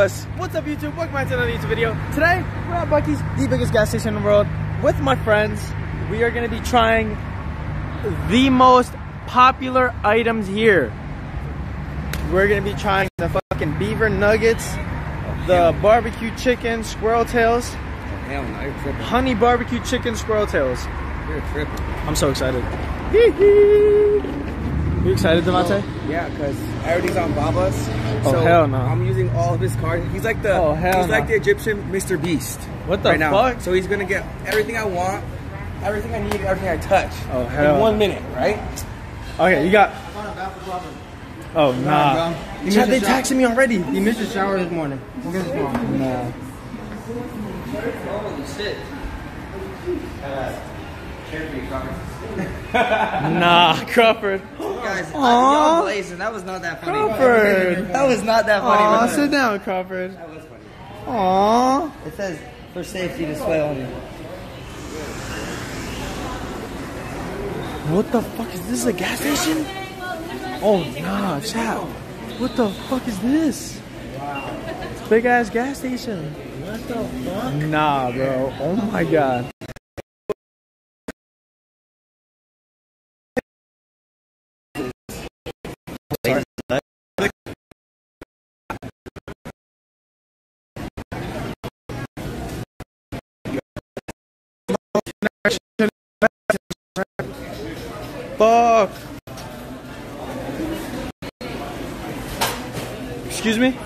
What's up YouTube? Welcome back to another YouTube video. Today, we're at Buc-ee's, the biggest gas station in the world, with my friends. We are gonna be trying the most popular items here. We're gonna be trying the fucking beaver nuggets, the barbecue chicken, squirrel tails, Hell no, you're tripping. honey barbecue chicken, squirrel tails. You're tripping. I'm so excited. You excited, Devontae? Yeah, because everything's on Baba's. Oh, so hell no. I'm using all of his cards. He's like the Oh, hell he's like the Egyptian Mr. Beast. What the right now. fuck? So he's gonna get everything I want, everything I need, everything I touch. Oh, hell In one minute, right? Okay, you got. Oh nah. You Chad, they texted me already. You missed a shower this morning. We'll get this tomorrow. Nah. Holy shit. Uh, Nah, Crawford. Guys, Aw. y'all blazing. That was not that funny. Crawford. That was not that funny. Aw, it? sit down, Crawford. That was funny. Aw. It says for safety display only. What the fuck is this? A gas station? Oh nah, chat. What the fuck is this? It's a big ass gas station. What the fuck? Nah, bro. Oh my god. Fuck. Excuse me? Do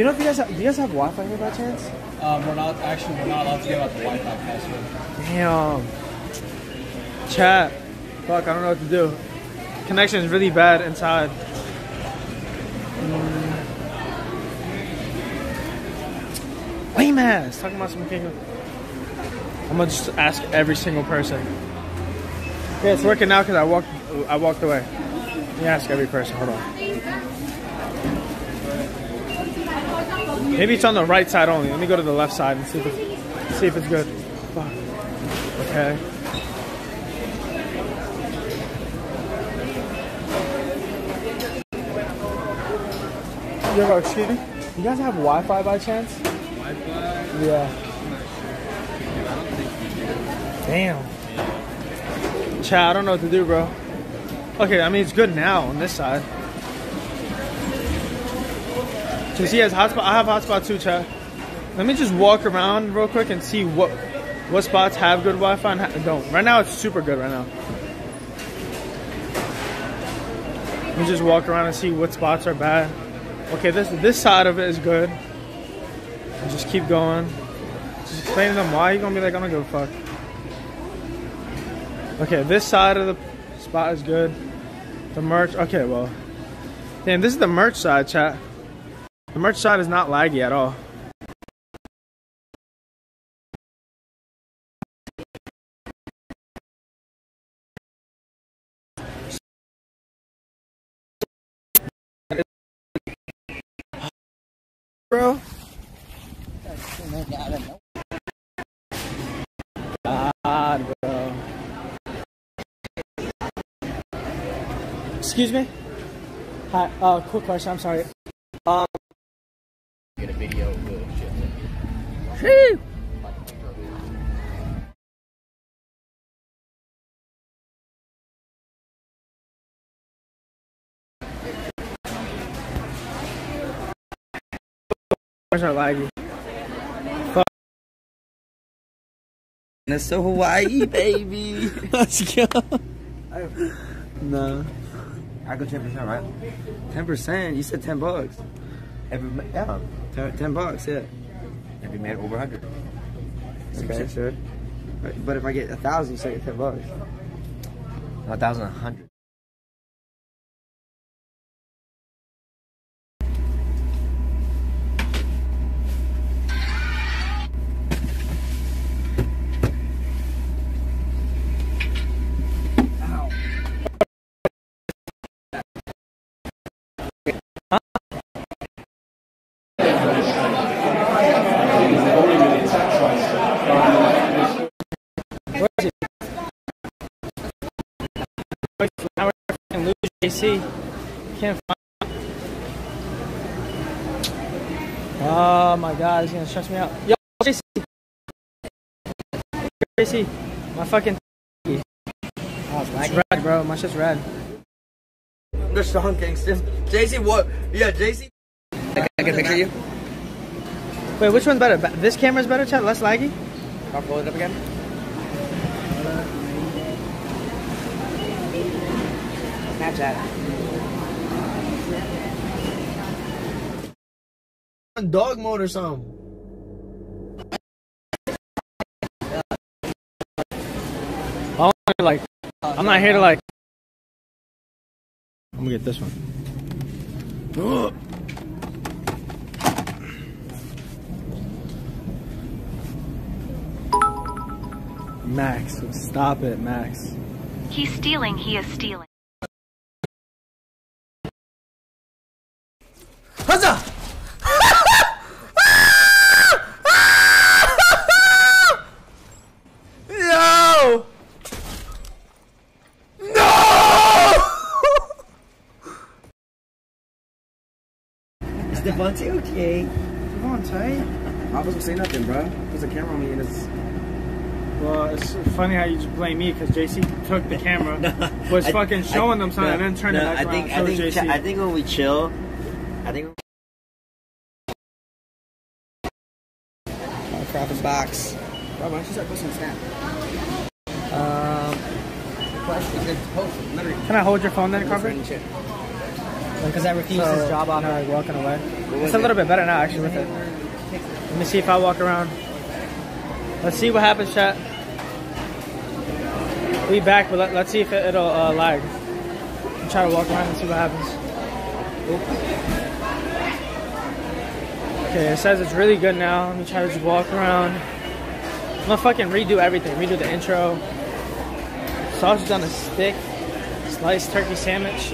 you know if you guys have, do you guys have Wi-Fi here by chance? Um, we're not actually we're not allowed to give out the Wi-Fi password. Damn. Chat. Fuck, I don't know what to do. Connection is really bad inside. Mm. Lame ass. Talking about some king. I'm gonna just ask every single person. Yeah, it's working now because I walked. I walked away. Let me ask every person. Hold on. Maybe it's on the right side only. Let me go to the left side and see if it's, see if it's good. Fuck. Okay. Yo, excuse me. You guys have Wi-Fi by chance? Wi-Fi? Yeah. Damn. Chat, I don't know what to do, bro. Okay, I mean it's good now on this side. Cause he has hotspot. I have hotspot too, chat. Let me just walk around real quick and see what what spots have good Wi-Fi and don't. Right now, it's super good. Right now. Let me just walk around and see what spots are bad. Okay, this this side of it is good. Just keep going. Just explain to them why you're gonna be like, I don't give a fuck. Okay, this side of the spot is good. The merch. Okay, well, damn, this is the merch side, chat. The merch side is not laggy at all. Bro. God, Excuse me. Hi. Uh, quick question. I'm sorry. Um. Get a video of the shit. Are laggy. That's so Hawaii, baby. Let's go. No. I go ten percent, right? Ten percent. You said ten bucks. Every yeah, ten, 10 bucks. Yeah. If you made over hundred. Okay, sure. But, if I get a thousand, you get ten bucks. A thousand, a hundred. Fucking lose JC. Can't find. it. Oh my god, he's gonna stress me out. Yo, JC. JC, my fucking. Oh, it's It's red, bro. My shit's red. The strong gangsters. JC, what? Yeah, JC. I can picture you. Wait, which one's better? This camera's better, chat? Less laggy? I'll pull it up again. Snapchat. Dog mode or something. I want to, like, I'm not here to like. I'm gonna get this one. Max, stop it, Max. He's stealing, he is stealing. Huzzah! No! No! Is Devontae okay? Come on, Tay. I wasn't saying nothing, bro. There's a camera on me and it's. Well, it's funny how you just blame me because JC took the camera, No, was I- fucking showing them something, no, and then turned no, it back I around think, and I think, JC. I think when we chill, I think. Oh, crap, his box. Bro, why don't you start posting snap? um, Post, can I hold your phone then, Carver? Because I refuse So, now like walking away. It's a little bit better now, actually, with it. Let me see if I walk around. Let's see what happens, chat. We back, but let, let's see if it, it'll uh, lag. I'll try to walk around and see what happens. Okay, it says it's really good now. Let me try to just walk around. I'm gonna fucking redo everything. Redo the intro. Sausage on a stick. Sliced turkey sandwich.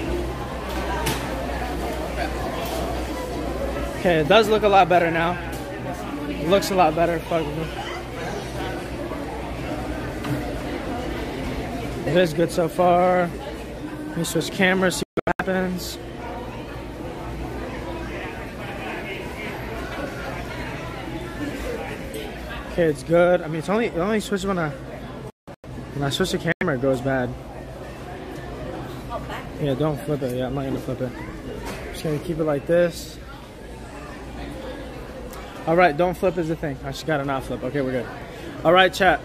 Okay, it does look a lot better now. It looks a lot better. Fuck. It is good so far. Let me switch cameras, see what happens. Okay, it's good. I mean, it's only it only switches when I when I switch the camera, it goes bad. Yeah, don't flip it. Yeah, I'm not gonna flip it. Just gonna keep it like this. All right, don't flip is the thing. I just gotta not flip. Okay, we're good. All right, chat.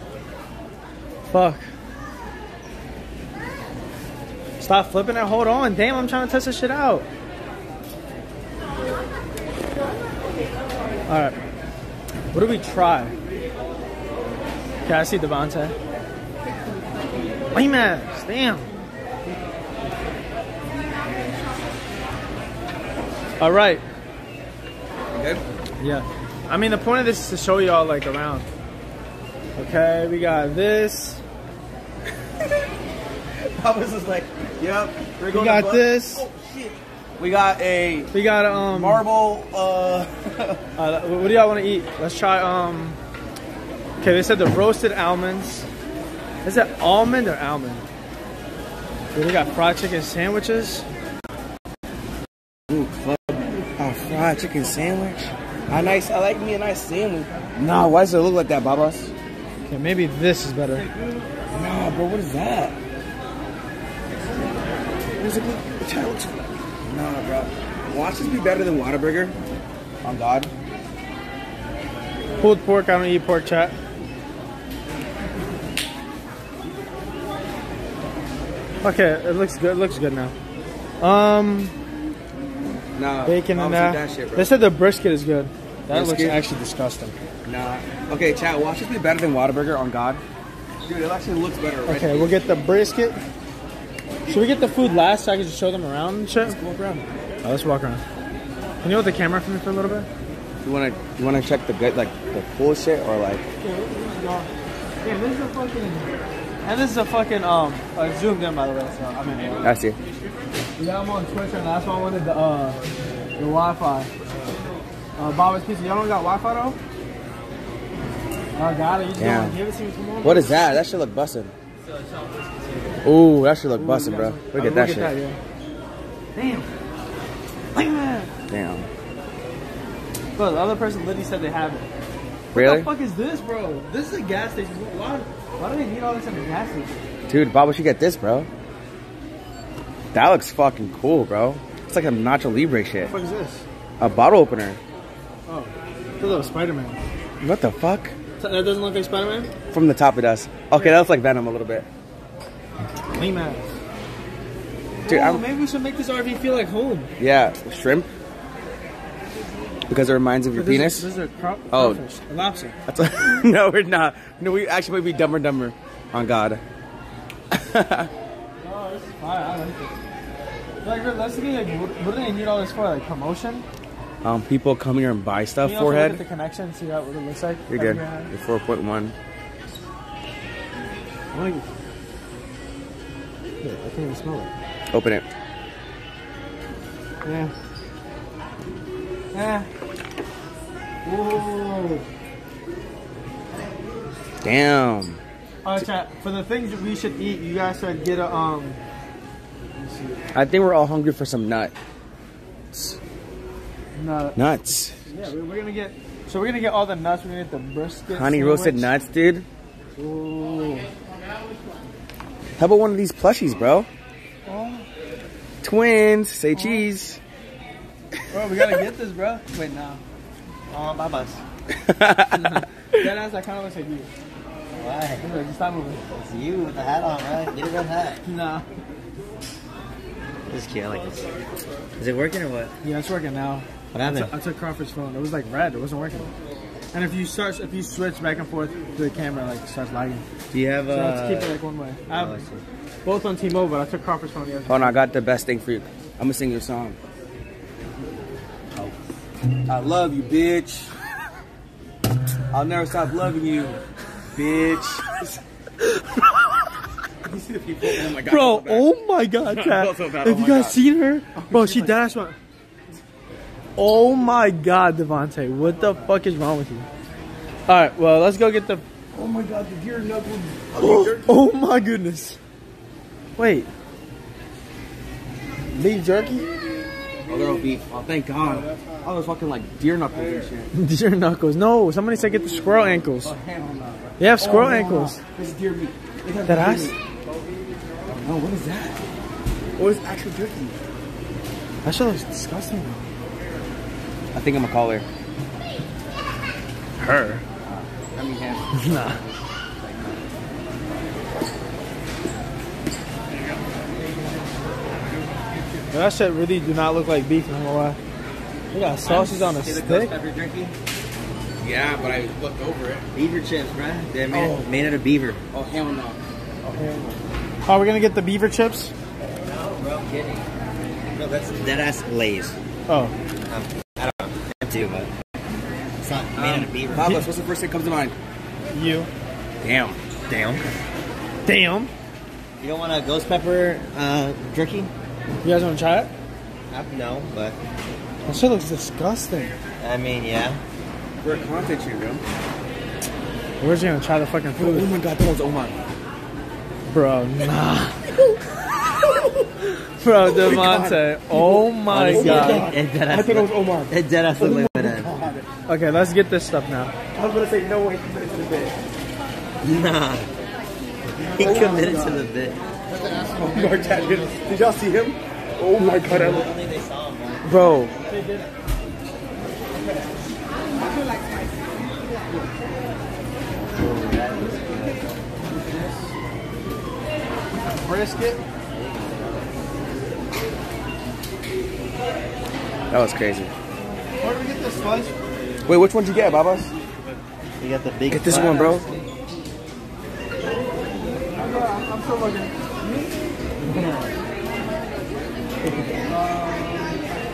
Fuck. Stop flipping it. Hold on. Damn, I'm trying to test this shit out. All right. What do we try? Okay, I see Devontae. Wait, man. Damn. All right. Good? Yeah. I mean, the point of this is to show y'all like around. Okay, we got this. I was just like, yep. We're We got to this. Oh, shit. We got a We got um. marble. Uh, Uh, what do y'all want to eat? Let's try um. Okay, they said the roasted almonds. Is it almond or almond? Dude, we got fried chicken sandwiches. Ooh, club. Oh, fried chicken sandwich. a nice. I like me a nice sandwich. Nah, why does it look like that, Babas? Okay, maybe this is better. Nah, bro, what is that? What is it? It kinda looks. Nah, bro. Watch this be better than Whataburger. On God. Pulled pork. I don't eat pork chat. Okay, it looks good. It looks good now. Um, Nah, bacon I in there. that shit, bro. They said the brisket is good. That looks actually disgusting. Nah. Okay, chat. Watch this be better than Whataburger. On God. Dude, it actually looks better. Right Okay, we'll get the brisket. Should we get the food last so I can just show them around and shit? Let's Walk around. Oh, let's walk around. Can you hold the camera for me for a little bit? You wanna you wanna check the good like the cool shit or like Yeah, this is a fucking. And this is a fucking um uh, zoomed in by the way. So I mean, I see. yeah, I'm on Twitch and that's why I wanted the uh the Wi-Fi. Uh, Bob's Pizza. Y'all don't got Wi-Fi though? I got it. You just Yeah. don't want to give it to me tomorrow. What is that? That should look bussin'. Ooh, that should look bussin', bro. Look at that shit. yeah. Damn. Damn. Damn. Bro, the other person literally said they have it. Really? What the fuck is this, bro? This is a gas station. Why, why do they need all this in a gas station? Dude, Bob, we should get this, bro. That looks fucking cool, bro. It's like a Nacho Libre shit. What the fuck is this? A bottle opener. Oh, I thought that was Spider Man. What the fuck? That doesn't look like Spider Man? From the top it does. Okay, that looks like Venom a little bit. Lame ass. Dude, oh, I'm- maybe we should make this RV feel like home. Yeah, shrimp. Because it reminds of your This is- penis. This is a craw- Oh. a lobster. That's a, no, we're not. No, we actually might be dumber dumber. On God. Oh, this is fire. I like it. Like realistically, like what, what do they need all this for? Like promotion? Um, people come here and buy stuff. You also look at the Forehead. connection, see how what it looks like. You're good. You're four point one. I Yeah, I can't even smell it. Open it. Yeah. Yeah. Whoa. Damn. Alright, chat. For the things that we should eat, you guys should get a um. I think we're all hungry for some nut. No. Nuts. Yeah, we're, gonna get. So we're gonna get all the nuts. We're gonna get the brisket. Honey roasted nuts, dude. Ooh. How about one of these plushies, bro? Oh, Twins. Say cheese. Bro, we gotta get this, bro. Wait, no. Oh, babas. That ass, that kind of looks like you. Why? Look, Just stop moving. It's you with the hat on, right? Get a red hat. Nah. This is cute. I like this. Is it working or what? Yeah, it's working now. What I happened? took- I took Crawford's phone. It was like red. It wasn't working. And if you start, if you switch back and forth to the camera, like it starts lagging. Do you have So let's keep it uh? like one way. I oh, I have see. both on T-Mobile, I took Crawford's phone the other. Hold on, I got the best thing for you. I'm gonna sing your song. I love you, bitch. I'll never stop loving you, bitch. you see the people? Oh my god. Bro, oh my god, Kat. so bad. Have Oh you guys God. seen her? Bro, she dash went. Oh my god, Devontae, what the fuck is wrong with you? Alright, well, let's go get the. Oh my god, the deer knuckles. Oh my goodness. Wait. Beef jerky? A little beef. Oh, thank God. I was fucking like deer knuckles and shit. Deer knuckles. No, somebody said get the squirrel ankles. Oh, they have squirrel ankles. Oh, this is deer meat. They have That deer ass? meat. Oh no, what is that? What is actual jerky? That shit looks disgusting. I think I'm gonna call her. Her? I mean him. Nah. But that shit really do not look like beef, no gonna lie. They got sausages on a the stick. pepper jerky? Yeah, but I looked over it. Beaver chips, bruh. They're made, Oh. made out of beaver. Oh hell no. Are we gonna get the beaver chips? No, bro, I'm kidding. No, that's dead ass Lay's. Oh, Um, I don't know. I do, but it's not made out of beaver. Pablos, what's the first thing that comes to mind? you. Damn. Damn. Damn. You don't want a ghost pepper uh, jerky? You guys wanna try it? Uh, no, but That shit looks disgusting. I mean, yeah. We're a content here, bro. We're just gonna try the fucking food. Oh my god, that was Omar. Bro, nah. Bro, Devontae. Oh my Honestly, god. It, it dead I thought it was look, Omar. it dead ass look like that. Okay, let's get this stuff now. I was gonna say no way committed to the bit. Nah. He committed to the bit. Omar Cat, did, did y'all see him? Oh my god, I I don't think they saw him, man. Bro, brisket. That was crazy. Where do we get this fudge? Wait, which one did you get, Babas? You got the big. Get this fat one, bro. I'm, I'm still looking.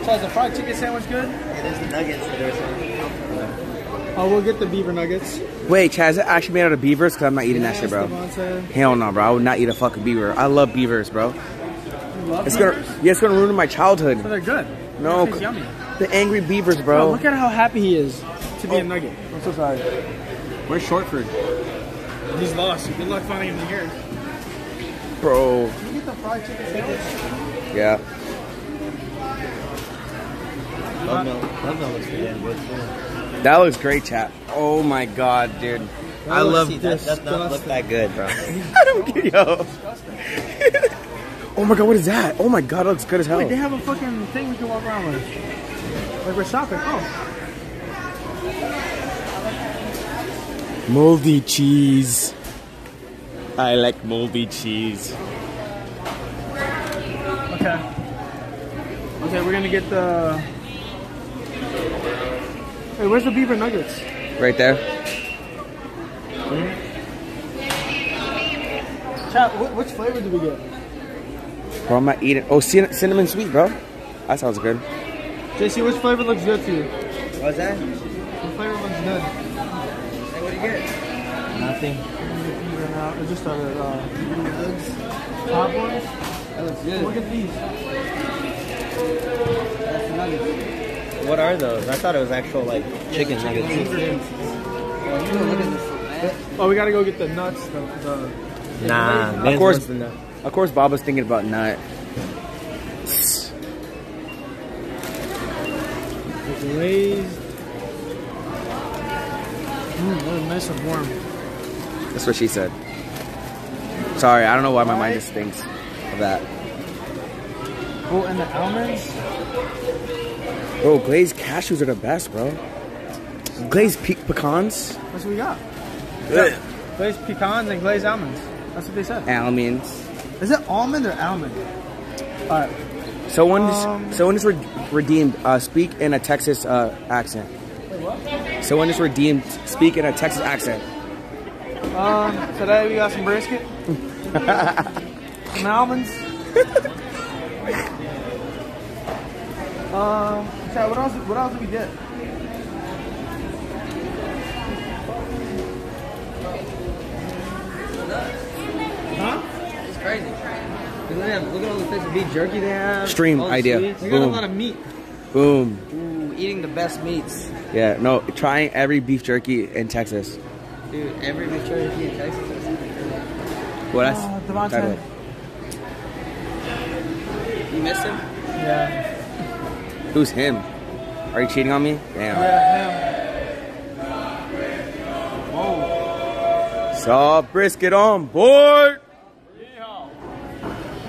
So is the fried chicken sandwich good? Yeah, there's the nuggets that are. Oh, we'll get the beaver nuggets. Wait, Chad, is it actually made out of beavers? Cause I'm not eating that shit, bro. Hell no, bro. I would not eat a fucking beaver. I love beavers, bro. You love It's beavers? gonna, yeah, it's gonna ruin my But childhood. they're good. No, the angry beavers, Bro, bro. look at how happy he is to be a oh. nugget. I'm so sorry. Where's Shortford, He's lost. Good luck finding him here. Bro? Can you get the fried chicken sandwich? Yeah. Love Mill. Love Mill looks damn good too. That looks great, chat. Oh my god, dude. I love See, that does not look that good, bro. I don't get yo. oh my god, what is that? Oh my god, it looks good as hell. Wait, they have a fucking thing we can walk around with. Like we're shopping. Oh. Moldy cheese. I like moldy cheese. Okay. Okay, we're gonna get the. Hey, where's the beaver nuggets? Right there. Chat, wh- which flavor did we get? Bro, I'm not eating. Oh, cin- cinnamon sweet, bro. That sounds good. JC, which flavor looks good to you? What's that? What flavor looks good? Hey, what do you get? Nothing. Beaver now. It's just started. Uh, top ones. That looks good. Look at these. That's nuggets. What are those? I thought it was actual like chicken nuggets. Eh? Oh, we gotta go get the nuts. The, the Nah, Of course, wants to know. of course, Bob was thinking about nut. glazed. Mmm, that was nice and warm. That's what she said. Sorry, I don't know why my mind just thinks of that. Oh, and the almonds. Bro, glazed cashews are the best, bro. Glazed pe- pecans. That's what we got. Glazed pecans and glazed almonds. That's what they said. Almonds. Is it almond or almond? Alright. Someone, Um, just, someone just re- redeemed. Uh, speak in a Texas uh, accent. Someone just redeemed. Speak in a Texas accent. Um, today we got some brisket. some almonds. um, chat, what else? What else did we get? Huh? It's crazy. Look at, look at all the types of beef jerky they have. Stream all idea. sweets. We got a lot of meat. Boom. Ooh, eating the best meats. Yeah, no, trying every beef jerky in Texas. Dude, every beef jerky in Texas is Well, that's Oh, Devontae. You miss him? Yeah. Who's him? Are you cheating on me? Damn. Yeah, Whoa. Saw brisket on board.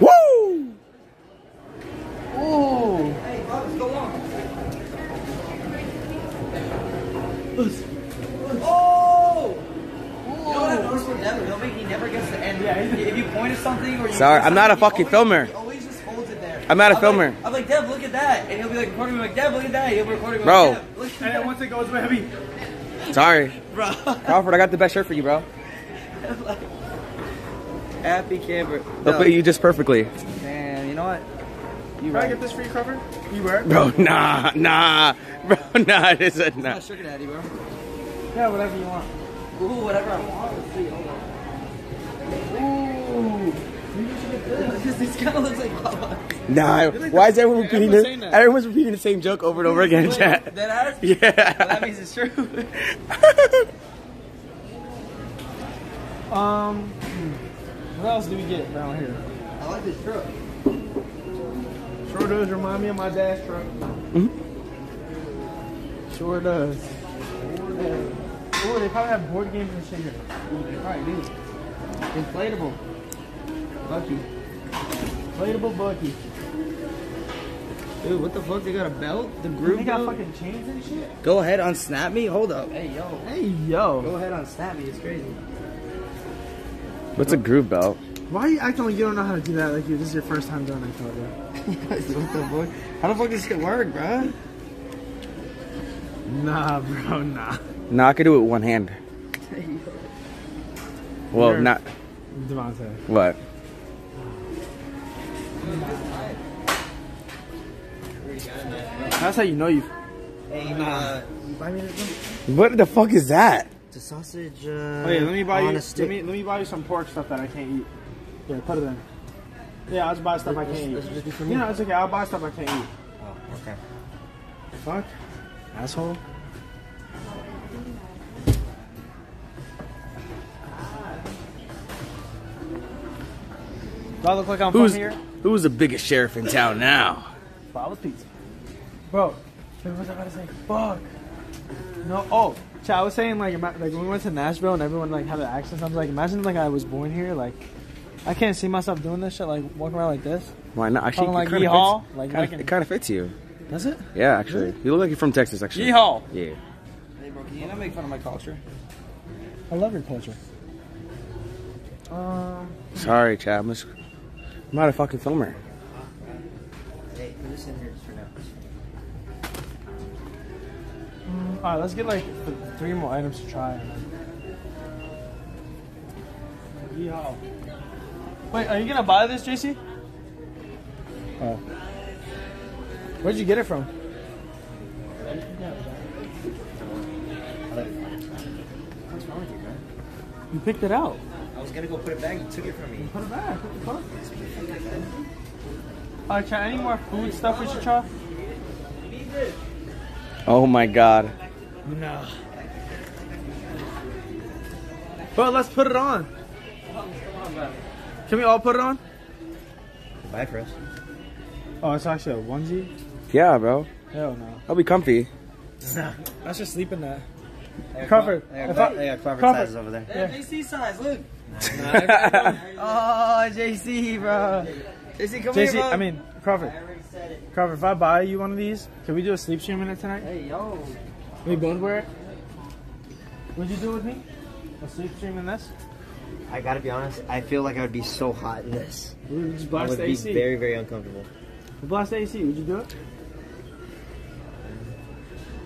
Woo! Ooh. Oh! You know what I noticed with Devin? He'll make- He never gets the end. Yeah, if you point at something or you Sorry, I'm not a fucking he filmer. always- just holds it there. I'm not a like- filmer. I'm like, Dev, look at that. And he'll be like recording me like, Dev, look at that. He'll be recording me Bro. like, Dev, look at And then that. once it goes heavy, Sorry. Bro. Crawford, I got the best shirt for you, bro. Happy camper. They'll fit you just perfectly. Man, you know what? You can I get this for you covered? You wear it? Bro, nah, nah. Bro, nah, it is a I'm nah. not sugar daddy, bro. Yeah, whatever you want. Ooh, whatever I want. Let's see. Hold on. Ooh. Because this kind of looks like lava. Nah, why is everyone repeating everyone's it? saying that. Everyone's repeating the same joke over and over again in chat. That? Yeah. Well, that means it's true. Um, hmm. what else do we get around here? I like this truck. Sure does remind me of my dad's truck. Hmm. Sure does. Oh, they probably have board games and shit here. They probably do. Inflatable. Buc-ee. Inflatable Buc-ee. Dude, what the fuck? They got a belt? The They group got belt? fucking chains and shit. Go ahead, unsnap me. Hold up. Hey, yo. Hey yo, Go ahead, unsnap me. It's crazy. What's a groove belt? why are you acting like you don't know how to do that? Like you, this is your first time doing that, bro. what the fuck? How the fuck does this shit work, bro? Nah, bro, nah. Nah, I could do it with one hand. Well, You're- not Devontae. what? That's how you know you. Hey, uh, Buy me this What the fuck is that? the sausage. Uh, Wait, let me buy you. a Let stick. me let me buy you some pork stuff that I can't eat. Yeah, put it in. Yeah, I'll just buy stuff I can't eat. This just be for me. You know, it's okay. I'll buy stuff I can't eat. Oh, okay. Fuck, asshole. Do I look like I'm Who's from here? who's the biggest sheriff in town now? Follow pizza. Bro, What was I about to say? Fuck. No. Oh, chat. I was saying like, ima- like when we went to Nashville and everyone like had an accent. I was like, imagine like I was born here. Like, I can't see myself doing this shit. Like walking around like this. Why not? Actually, Talking like it kinda yeehaw, fits- like kinda- making- it kind of fits you. Does it? Yeah, actually, you look like you're from Texas. Actually. Yeehaw. Yeah. Hey, bro, can you not make fun of my culture? I love your culture. Um. Sorry, Chad. I'm, just, I'm not a fucking filmer. Hey, put this in here just for now. All right, let's get like three more items to try. Yeehaw. Wait, are you gonna buy this, JC? Oh. Uh, where'd you get it from? What's wrong with you, bro? You picked it out. I was gonna go put it back. You took it from me. Put it back. What the fuck? All right, try any more food stuff we should try? Oh my god. No. But let's put it on. Can we all put it on? Bye Chris. Oh, it's actually a onesie? Yeah, bro. Hell no. I'll be comfy. Nah, I should sleep in that. Crawford, They if got, I- they got Crawford Crawford. sizes over there. Yeah. JC size, look. Yeah, Oh, JC, bro. JC, come JC, here, bro. I mean, Crawford. I already said it. Crawford, if I buy you one of these, can we do a sleep stream in it tonight? Hey, yo. We both wear it? Would you do with me? A sleep stream in this? I gotta be honest. I feel like I would be so hot in this. We would just I blast would the be AC. very, very uncomfortable. We blast the AC. Would you do it?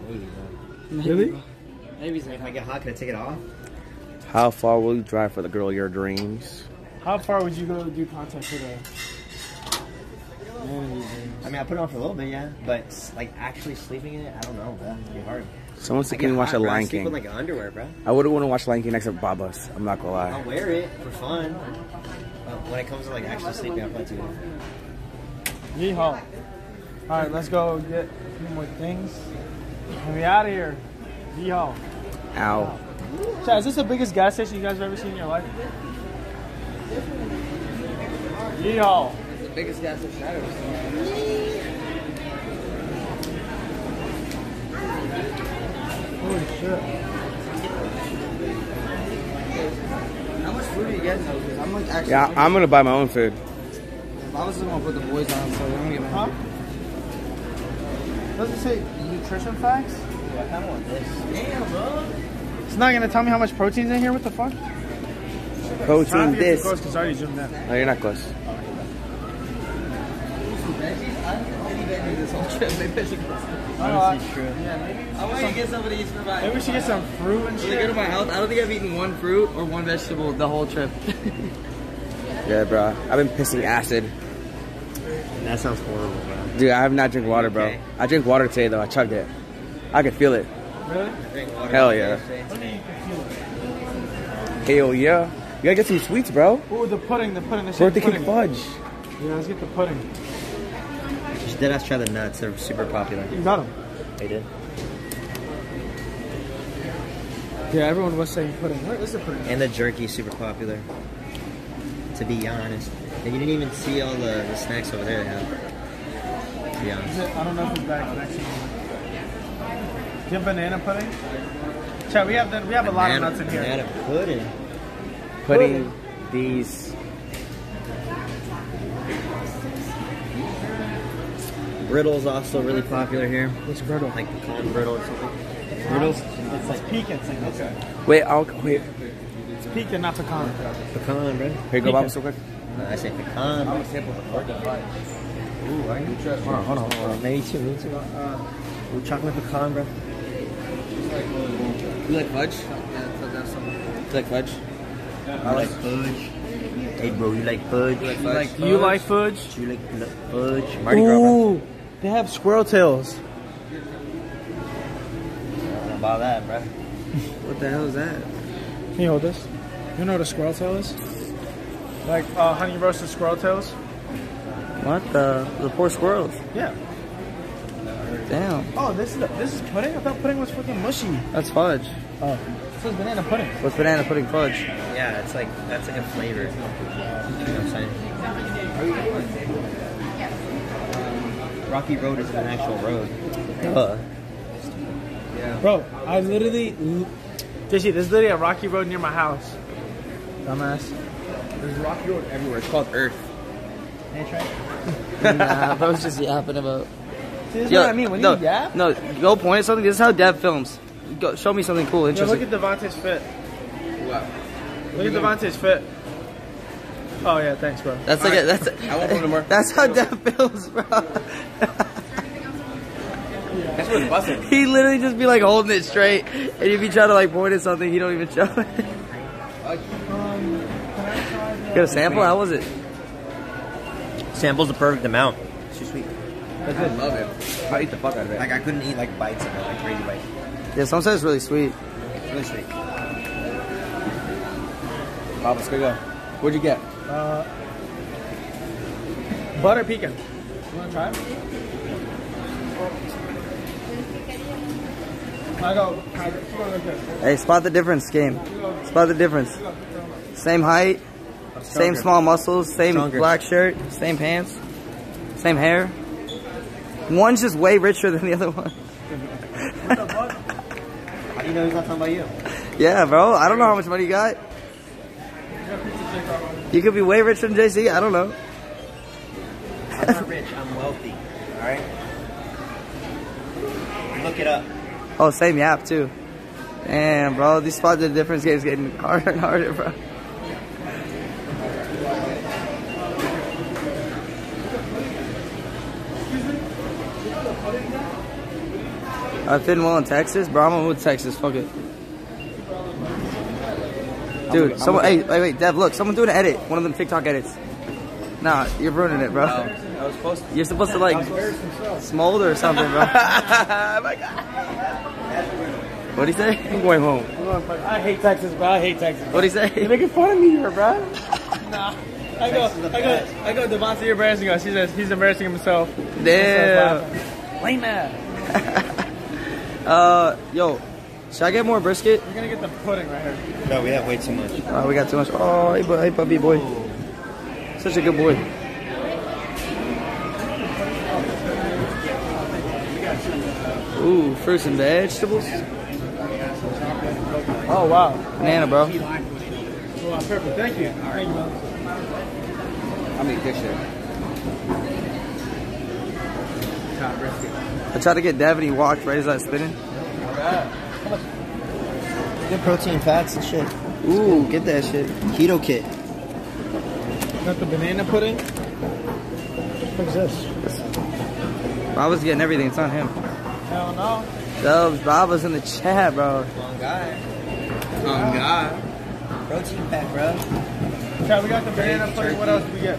Maybe, bro. Really? Maybe if I get hot, can I take it off? How far will you drive for the girl of your dreams? How far would you go to do content today? Man, I mean, I put it on for a little bit, yeah. But like actually sleeping in it, I don't know, bro. It'd be hard. Someone I said, get can you watch hot, a bro. I Lion King? with like underwear, bro. I wouldn't want to watch Lion King next to Baba's. I'm not gonna lie. I'll wear it for fun. But when it comes to like actually sleeping, I'll probably do. Yeehaw. Alright, let's go get a few more things. And we out of here. Yeehaw. Ow. Chad, is this the biggest gas station you guys have ever seen in your life? Yeehaw. It's the biggest gas station I've ever seen. Holy shit. How much food are you getting though? Because I'm like actually. Yeah, I'm gonna buy my own food. I was just gonna put the boys on, so I'm gonna get my. Huh? Does it say nutrition facts? I kind of want this. Damn, bro. It's not gonna tell me how much protein's in here. What the fuck? Protein this. Close because I already zoomed in. No, you're not close. This whole trip, maybe I should go. Honestly. I want to get some of these for my. Maybe we should get some fruit and Really good to my health. I don't think I've eaten one fruit or one vegetable the whole trip. Yeah, bro. I've been pissing acid. that sounds horrible, bro. Dude, I have not drink water, bro. Okay. I drink water today, though. I chugged it. I could feel it. Really? Hell yeah. Hell yeah. You gotta get some sweets, bro. Ooh, the pudding, the pudding, the shit Birthday cake pudding. fudge. Yeah, let's get the pudding. Did ass try the nuts. They're super popular. You got them. They did. Yeah, everyone was saying pudding. Where is the pudding? And the jerky super popular. To be honest, and you didn't even see all the, the snacks over there. They have. To be honest. it? I don't know if it's back next to me. Do you have banana pudding? Chad, we have the, we have a lot of nuts in here. Banana pudding. Putting these. Brittle's also really popular here. What's brittle? Like pecan brittle or something. Brittles? It's like pecan. It's, like, okay. Wait, I'll wait. it's pecan, not pecan. Pecan, bro. Here you go, Bob, so quick. No, I say pecan. I'm a sample Ooh, are you? Hold on, hold on, hold on. Me too, me too. Uh, ooh, chocolate pecan, bro. You like fudge? You like fudge? I like fudge. Hey, bro, you like fudge? You like Do you like fudge? You like l- fudge? Mardi Gras, bro. Ooh, they have squirrel tails. I don't know about that, bro. What the hell is that? Can you hold this? You know what a squirrel tail is? Like uh, honey roasted squirrel tails? What the? The poor squirrels. Yeah. Damn. Oh, this is this is pudding. I thought pudding was fucking mushy. That's fudge. Oh, this is banana pudding. What's banana pudding fudge? Yeah, it's like, that's like a flavor. You know what I'm saying? Rocky Road is an actual road. Uh, Bro, I literally. JC, there's literally a rocky road near my house. Dumbass. There's rocky road everywhere. It's called Earth. nah, bro, was just yapping about. See, this Yo, what I mean. When no, you yap, no, go point at something. This is how Dev films. Go, show me something cool, Yo, interesting. look at Devontae's fit. What? Look at Devontae's fit. Oh yeah, thanks, bro. that's like a, that's I won't put no more. that's how Dev films, bro. That's what's busting. he literally just be like holding it straight, and if you try to like point at something, he don't even show it. Get a sample? How was it? Sample's the perfect amount. It's too sweet. I love it. I eat the fuck out of it. Like I couldn't eat like bites of it, like crazy bites. Yeah, some say it's really sweet. It's really sweet. Bob, let's go. What'd you get? Uh, butter pecan. You wanna try? it? I go. I go. keep on like this. Hey, spot the difference, game. Spot the difference. Same height, same small muscles, same black shirt, same pants, same hair. One's just way richer than the other one. How do you know he's not talking about you? Yeah, bro. I don't know how much money you got. You could be way richer than JC. I don't know. I'm not rich, I'm wealthy. Alright? Look it up. Oh, same yap too. Damn, bro. These spot the difference games getting harder and harder, bro. I fit well in Texas, bro. I'm gonna move to Texas. Fuck it. Dude, someone, hey, wait, wait, Dev, look, someone doing an edit. One of them TikTok edits. Nah, you're ruining it, bro. Oh, I was supposed to. You're supposed to like smolder or something, bro. Oh What'd he say? I'm going home. I hate Texas, bro. I hate Texas. What'd he You're say? making fun of me here, bro. nah. I go, I go, I go. Devontae, you're embarrassing us. He says he's embarrassing himself. Damn. Lame man. Uh, yo, should I get more brisket? We're gonna get the pudding right here. No, we have way too much. Uh, we got too much. Oh, hey, bu- hey, puppy boy. Such a good boy. Ooh, fruits and vegetables. Oh wow. Banana, bro. Well, perfect. Thank you. Thank you, man. I'm eating this shit. Top brisket. I tried to get Dev and he walked right as I was spinning. Good protein, fats, and shit. Ooh, get that shit. Keto kit. Got the banana pudding. What's this? I was getting everything. It's on him. Hell no. Dubs, Baba's in the chat, bro. Long guy. Oh God. Protein pack, bro. Okay, we got the banana pudding. What else do we get?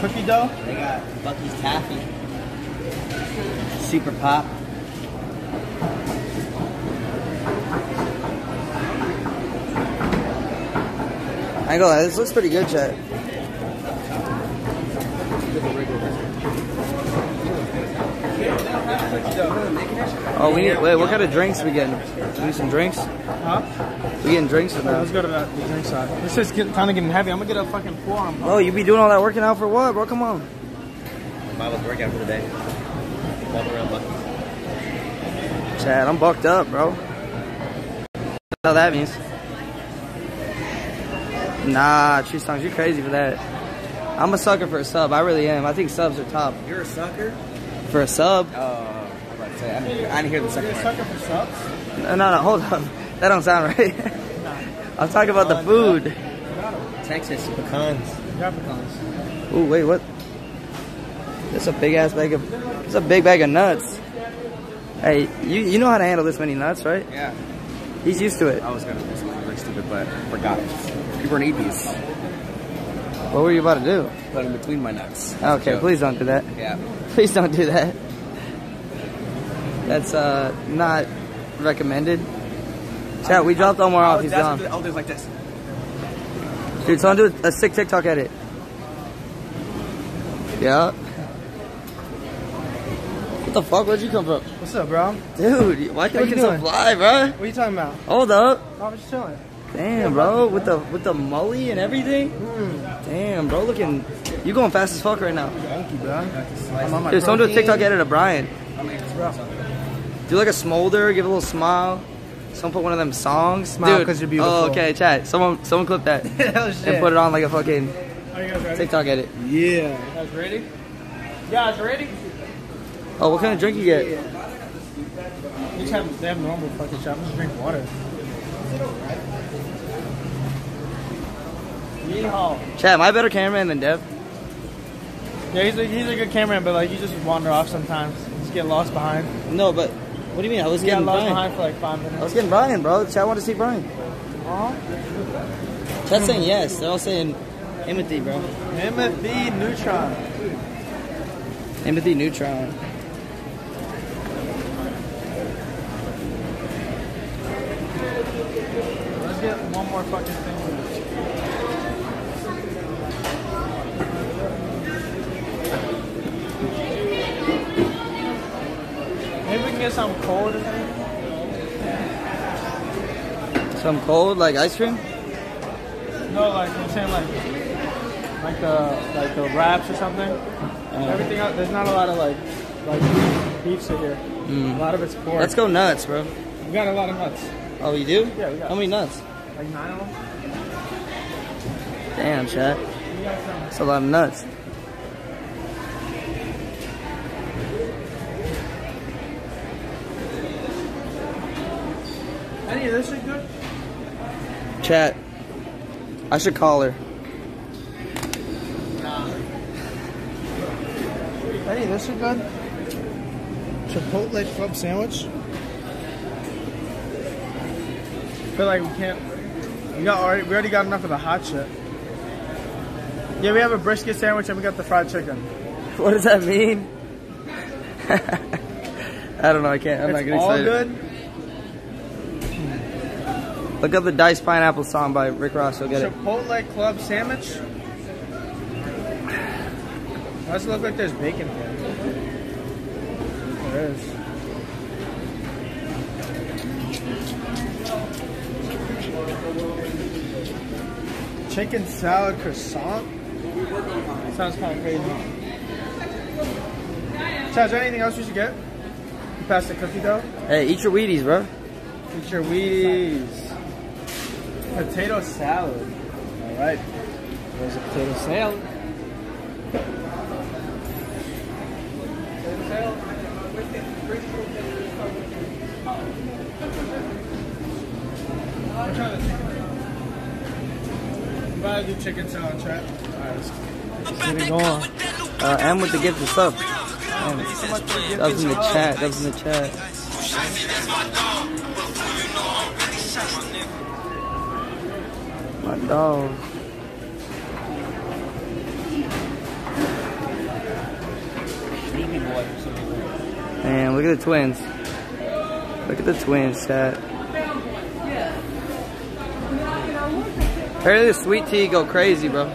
Cookie dough. They got Buc-ee's Taffy. Super Pop. I go, this looks pretty good, chat. Oh, we need. Wait, what kind of drinks we getting? We need some drinks. Huh? We getting drinks or Yeah, let's go to that, the drink side. This is getting, kind of getting heavy. I'm gonna get a fucking forearm. Oh, you be doing all that working out for what, bro? Come on. Mine was workout for the day. Walk around Buc-ee's. Chad, I'm bucked up, bro. What that means? Nah, Tree Songs, you're crazy for that. I'm a sucker for a sub. I really am. I think subs are top. You're a sucker? For a sub? Oh, I'm about to say. I didn't, hear the second You're a sucker for subs? No, no, no, hold up. That don't sound right. I'm talking about the food. Texas pecans. Capricorns. Ooh, wait, what? That's a big ass bag of. It's a big bag of nuts. Hey, you you know how to handle this many nuts, right? Yeah. He's used to it. I was gonna do something really stupid, but I forgot. People need these. What were you about to do? Put in between my nuts. Okay, please don't do that. Yeah. Please don't do that. That's uh not recommended. Chat, we dropped Omar off. He's that's gone. what the elders like this. Dude, someone do a sick TikTok edit. Yeah. What the fuck? Where'd you come from? What's up, bro? Dude, why How you so fly, bro? What are you talking about? Hold up. I was chilling. Damn, bro, with the with the mully and everything. Hmm. Damn, bro, looking You going fast as fuck right now. Thank you, bro. I'm on my Dude, someone do a. TikTok edit of Brian. Do like a smolder, give a little smile. Someone put one of them songs. Smile Dude, 'cause you're beautiful. Oh, okay, chat. Someone, someone clip that oh, shit. and put it on like a fucking Are you guys ready? TikTok edit. Yeah. You guys ready? You guys ready? Oh, what kind of drink you get? They just have, they have normal fucking shop. Just drink water. Yeehaw. Chat, am I a better cameraman than Dev? Yeah, he's a, he's a good cameraman, but like you just wander off sometimes. Just get lost behind. No, but what do you mean? I was You getting lost Brian. behind for like five I was getting Brian, bro. Chat wanted to see Brian. Aw. Chat's saying yes. They're all saying Timothy, bro. Timothy Neutron. Timothy Neutron. Let's get one more fucking thing. Maybe we can get something cold or something. Some cold, like ice cream. No, like I'm saying, like like the like the wraps or something. Uh-huh. Everything else, there's not a lot of like like pizza here. Mm. A lot of it's pork. Let's go nuts, bro. We got a lot of nuts. Oh, you do? Yeah, we got- How many nuts? Like nine of them. Damn, chat. We got some. That's a lot of nuts. Any of this is good? Chat. I should call her. Any of this is good? Chipotle club sandwich. feel like we can't. We got already. We already got enough of the hot shit. Yeah, we have a brisket sandwich and we got the fried chicken. What does that mean? I don't know. I can't. I'm not it's getting all good. Look up the Diced Pineapple song by Rick Ross. You'll get it. Chipotle club sandwich. Why does it look like there's bacon here? There is. Chicken salad croissant? Sounds kind of crazy. Chad, is there anything else we should get? You passed the cookie dough? Hey, eat your Wheaties, bro. Eat your Wheaties. Potato salad. All right. There's a potato salad. Potato salad. I'm trying to chicken. I'm about to do chicken salad, chat. Alright, let's, let's get it going. Uh, and with the gift of sub. Thank you so much for the gift. That was in the chat. That was in the chat. Oh. My dog. Man, look at the twins. Look at the twins, chat. Apparently the sweet tea go crazy, bro.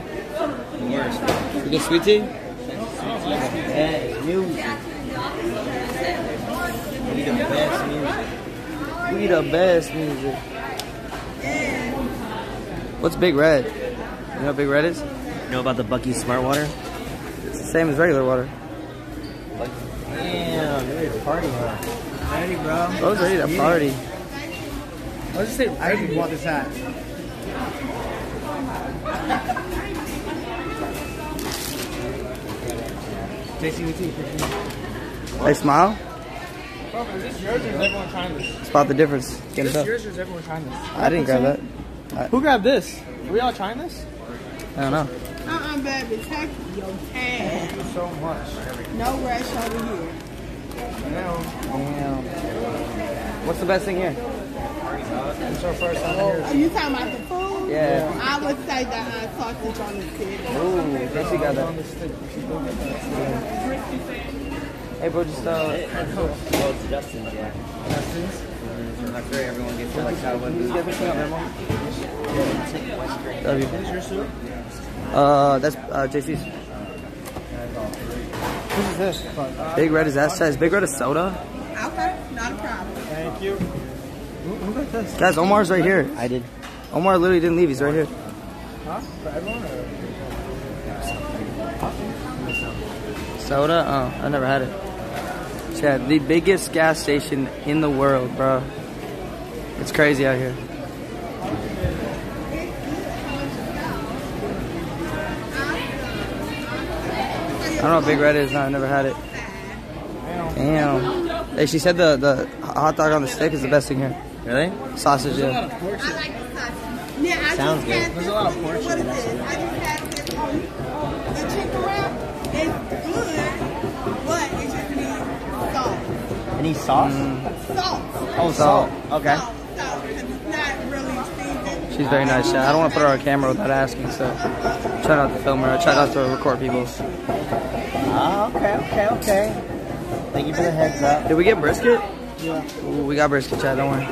You get sweet tea? Yeah, music. We the best music. We the best music. What's Big Red? You know what Big Red is? You know about the Buc-ee Smart Water? It's the same as regular water. Damn, they're ready to party, huh? Ready, bro. I was ready to party. Let's just say I actually bought this hat. JCVT. Hey, smile. Bro, is this yours or is everyone trying this? Spot the difference. Is Get it this up. yours or is everyone trying this? I didn't grab that. Who grabbed this? Are we all trying this? I don't know. Uh-uh, baby, take your cash. Thank you so much. No rush over here. Damn. What's the best thing here? It's our first time here. Are you talking about the food? Yeah. I would say the uh, sausage on the stick. Ooh, Casey got that. On the stick. You should that. Hey, bro, just uh, Oh, it's Justin's, yeah. I'm sure everyone gets their like salad. just get everything up, Memo. W. Is your soup? Uh, that's uh, JC's. What is this? Big Red is that size. Big Red is soda. Okay, not a problem. Thank you. Who, who got this? Guys, Omar's right here. I did. Omar literally didn't leave. He's right here. Huh? For everyone or? Soda? Oh, I never had it. Yeah, the biggest gas station in the world, bro. It's crazy out here. I don't know what Big Red is. No, I never had it. Damn. Hey, she said the, the hot dog on the stick is the best thing here. Really? Sausage, yeah. I like the sausage. Yeah, I Sounds just good. had There's a lot of one. pork What is in this? I just had this one. The chicken wrap is good, but it just needs salt. Any sauce? Salt. Oh, salt. Okay. Salt. Salt. 'cause it's not really seasoned. She's very nice. I don't want to put her on camera without asking, so try not to film her. I try not to record people. Ah, okay, okay, okay. Thank you for the heads up. Did we get brisket? Yeah. Ooh, we got brisket, Chad. Don't worry.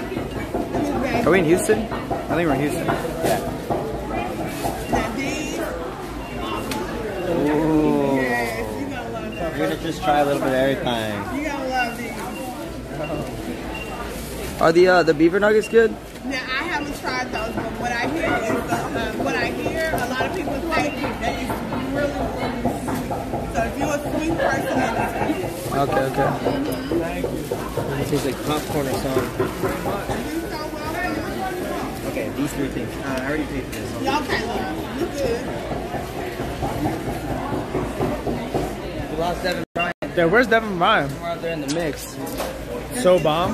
Are we in Houston? I think we're in Houston. Yeah. Ooh. you gonna love them. You're gonna just try a little bit of everything. You gonna love these. Are the uh, the beaver nuggets good? Now I haven't tried those, but what I hear is the, uh, what I hear. A lot of people say that it's really, really sweet. So if you're a sweet person, then it's good. Okay, okay. It tastes like popcorn or something. You. Okay, these three things. Uh, I already paid for this. Y'all can't love. You good? We lost Devin Ryan. Yeah, where's Devin Ryan? We're out there in the mix. So bomb.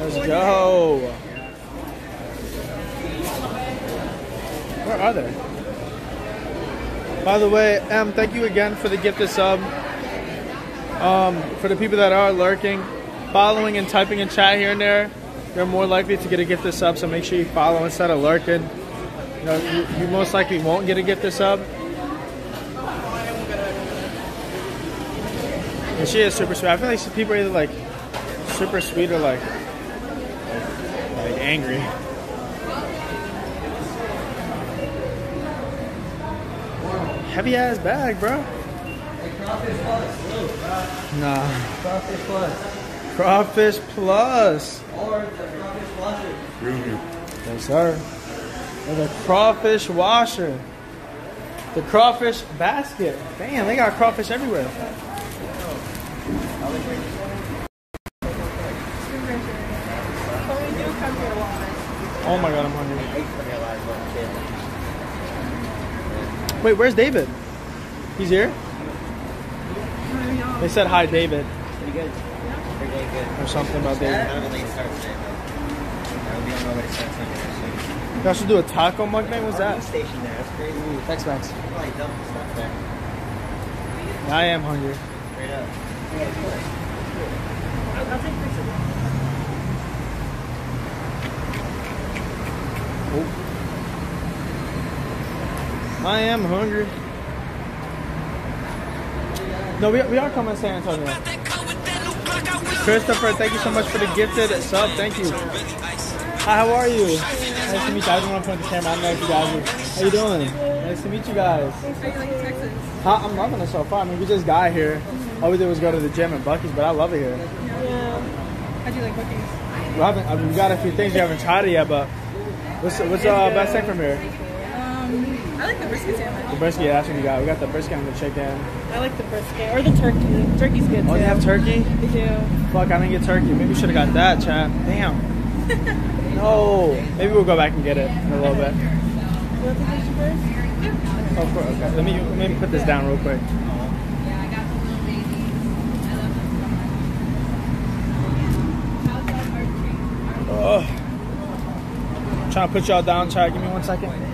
Let's go. Where are they? By the way, Em, thank you again for the gifted sub. Um, for the people that are lurking, following and typing in chat here and there, you're more likely to get a gifted sub. So make sure you follow instead of lurking. You know, you, you most likely won't get a gifted sub. And she is super sweet. I feel like people are either like super sweet or like like angry. Heavy ass bag, bro. Nah. Crawfish plus. Crawfish plus. Or the crawfish washer. Yes, sir. And the crawfish washer. The crawfish basket. Damn, they got crawfish everywhere. Oh my god, I'm hungry. Wait, where's David? He's here? They said hi, David, Pretty good. Pretty good. or something about David. Y'all should do a taco mukbang. What's that? Station there. That's crazy. Ooh, stuff there. I am hungry. Straight up. I am hungry. No, we, we are coming to San Antonio. Christopher, thank you so much for the gifted sub. Thank you. Hi, how are you? Nice to meet you. I just want to point the camera. I don't know if you guys are. How you doing? Nice to meet you guys. Huh, I'm loving it so far. I mean, we just got here. All we did was go to the gym and Buc-ee's, but I love it here. Yeah. How do you like cookies? We haven't. I mean, we got a few things we haven't tried it yet, but what's what's uh best thing from here? I like the brisket sandwich. The brisket. Yeah, that's what we got. We got the brisket and the chicken. I like the brisket or the turkey. Turkey's good too. Oh, you have turkey? They do. Fuck, I didn't get turkey. Maybe we should have got that, chat. Damn. no. Maybe we'll go back and get it in a little bit. You want the dish first? Oh, cool. okay. Let me let me put this down real quick. Ugh. I'm trying to put y'all down, chat. Give me one second.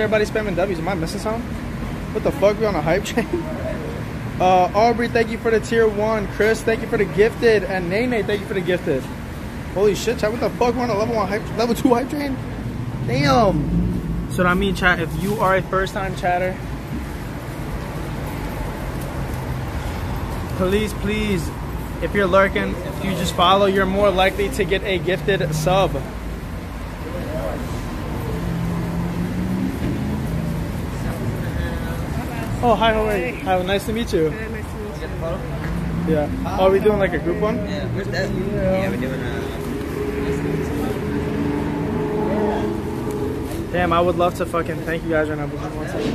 Everybody spamming W's? Am I missing something? What the fuck? We on a hype train? Uh, Aubrey, thank you for the tier one. Chris, thank you for the gifted. And Nene, thank you for the gifted. Holy shit, chat. What the fuck? We're on a level one hype, level two hype train? Damn. So what I mean, chat, if you are a first time chatter, please, please, if you're lurking, if you just follow, you're more likely to get a gifted sub. Oh, hi, how are you? Hi, nice to meet you. Yeah. Oh, are we doing like a group one? Yeah, where's that? Yeah, we're doing uh, Damn, I would love to fucking thank you guys right now. But one second.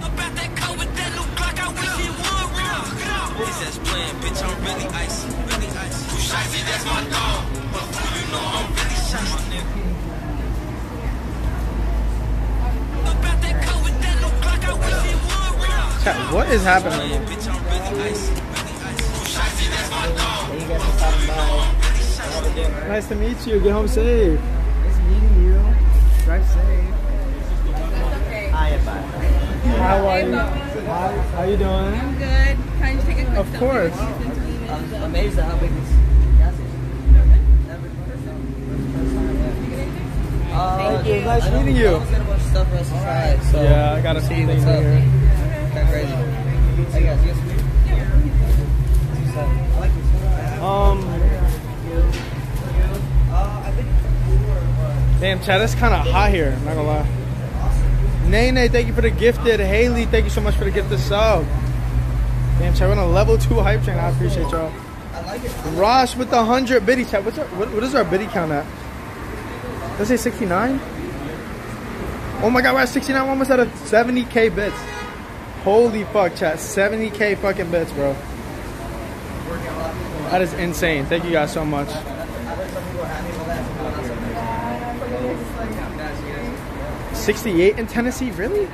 About that coat with that new Glock, I wish it would run. He says playing, bitch, I'm really icy, really icy. Pooh Shiesty, that's my dog. But you know I'm really Shiesty, nigga. Chat, what is happening right now? Bitch, I'm really icy, really icy. Pooh Shiesty, that's my dog. you guys are stopping by. Nice to meet you. Get home safe. Nice meeting you. Drive safe. Hi, bye. How are you? How you doing? I'm good. Can I just take a quick Of course. with you since we missed I'm amazed at how big this is. Uh, Thank you. Nice I know meeting you. Mama's got a bunch of stuff for us to so Yeah, I got a see few what's up. here. Crazy. Hey guys, you guys. Um, damn, chat, it's kind of hot here. I'm not gonna lie. Nene, thank you for the gifted. Haley, thank you so much for the gifted sub. Damn, chat, we're on a level two hype train. I appreciate y'all. Rosh with the hundred biddy chat. What's our, what, what is our biddy count at? Let's say 69. Oh my god, we're at 69. We're almost at a 70k bits. Holy fuck, chat. 70k fucking bits, bro. That is insane. Thank you guys so much. 68 in Tennessee, really?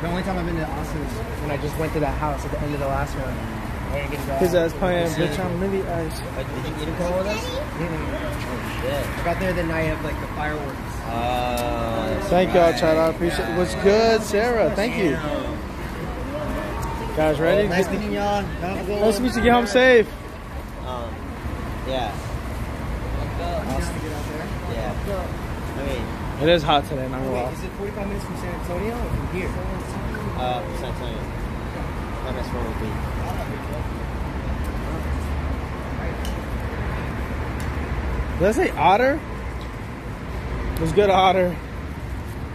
The only time I've been to Austin is when I just went to that house at the end of the last one. I didn't to go His out. ass playing, bitch. I'm really ice. Did you get a call with us? I got there the night of like the fireworks. Uh, Thank y'all, chat. I appreciate it. What's good, Sarah? Thank you. Guys, ready? Nice meeting y'all. Have a good Nice to meet you. Get home safe. um, yeah. Yeah. I mean, It is hot today, not gonna lie. is it 45 minutes from San Antonio or from here? uh, San Antonio. My best friend would be. Did I say otter? It was good, otter.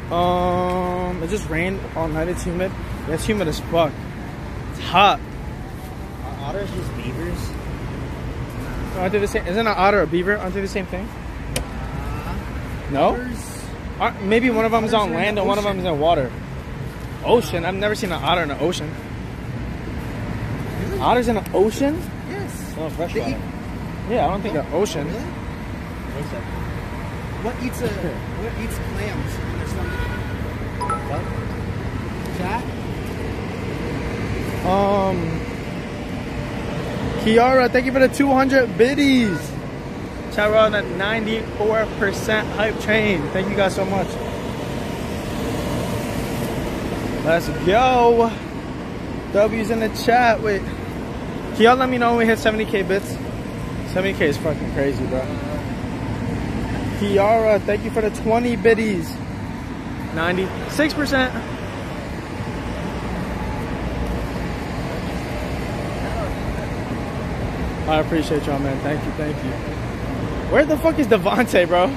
Um, it just rained all night. It's humid. Yeah, it's humid as fuck. Hot. Are otters just beavers? Oh, aren't they the same? Isn't an otter a beaver? Aren't they the same thing? Uh, no. Aren't- uh, maybe one of them is on are land and one of them is in water. Ocean. I've never seen an otter in the ocean. Otters in the ocean? Yes. No, fresh water. eat- Yeah, I don't think the ocean. Really? What eats a what eats clams in their stomach? Chat? Um, Kiara, thank you for the 200 biddies. Chat, we're on a 94% hype train. Thank you guys so much. Let's go. W's in the chat. Wait. Can y'all let me know when we hit 70k bits? 70k is fucking crazy, bro. Kiara, thank you for the 20 biddies. 96%. I appreciate y'all, man. Thank you, thank you. Where the fuck is Devonte, bro?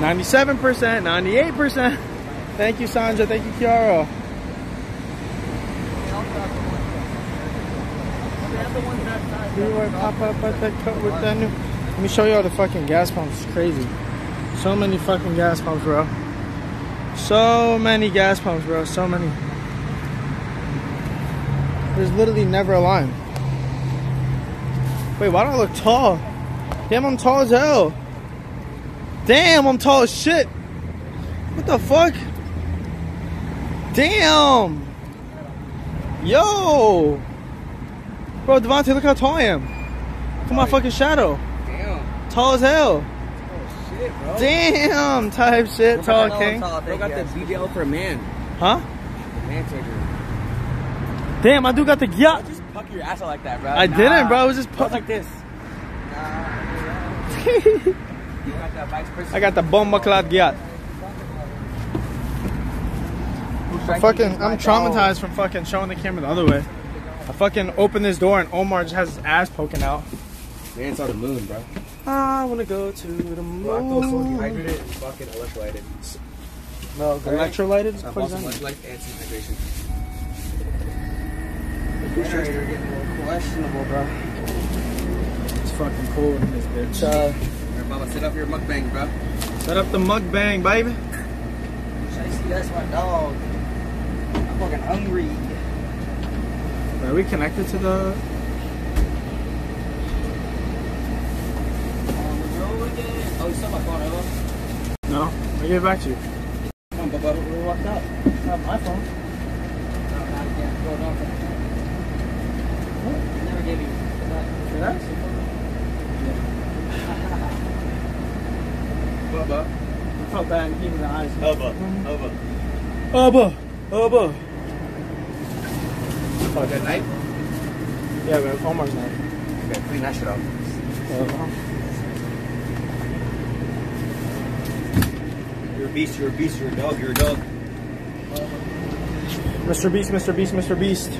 Ninety-seven percent, ninety-eight percent. Thank you, Sanja. Thank you, Kiara. Pop up at cut with that new. Let me show you all the fucking gas pumps. It's crazy. So many fucking gas pumps, bro. So many gas pumps, bro. So many. There's literally never a line. Wait, why do I look tall? Damn, I'm tall as hell. Damn, I'm tall as shit. What the fuck? Damn. Yo. Bro, Devonte, look how tall I am. Look at my fucking shadow. Damn. Tall as hell. Oh shit, bro. Damn, type shit, tall king. Bro got the BBL for a man. Huh? Man surgery. Damn, I do got the yacht. Just puck your ass out like that, bro. I didn't, bro. I was just Puck put. like this. You got that vice president. I got the bomba clad yacht. Fucking, I'm oh. traumatized from fucking showing the camera the other way. I fucking opened this door and Omar just has his ass poking out. Man saw the moon, bro. I wanna go to the Bro, I feel so moon. dehydrated and fucking electrolyted. No, electrolyted? I What bought is some that? electrolytes and some. Generator getting a little questionable, bro. It's fucking cold in this bitch. Uh, Here, Mama, set up your mukbang, bro. Set up the mukbang, baby. Chasey, that's my dog. I'm fucking hungry. Are we connected to the? On the road again. Oh, you saw my phone, Ella? No. I'll give it back to you. Come on, Bubba. We walked up. Not my phone. No, not again. Go down. What? Never gave you that. Bubba. I felt bad keeping the eyes. Bubba. Bubba. Abba, Abba. Oh, that knife? Yeah, but Omar's not. Okay, clean that shit up. Uh-huh. You're a beast, you're a beast, you're a dog, you're a dog. Mr. Beast, Mr. Beast, Mr. Beast.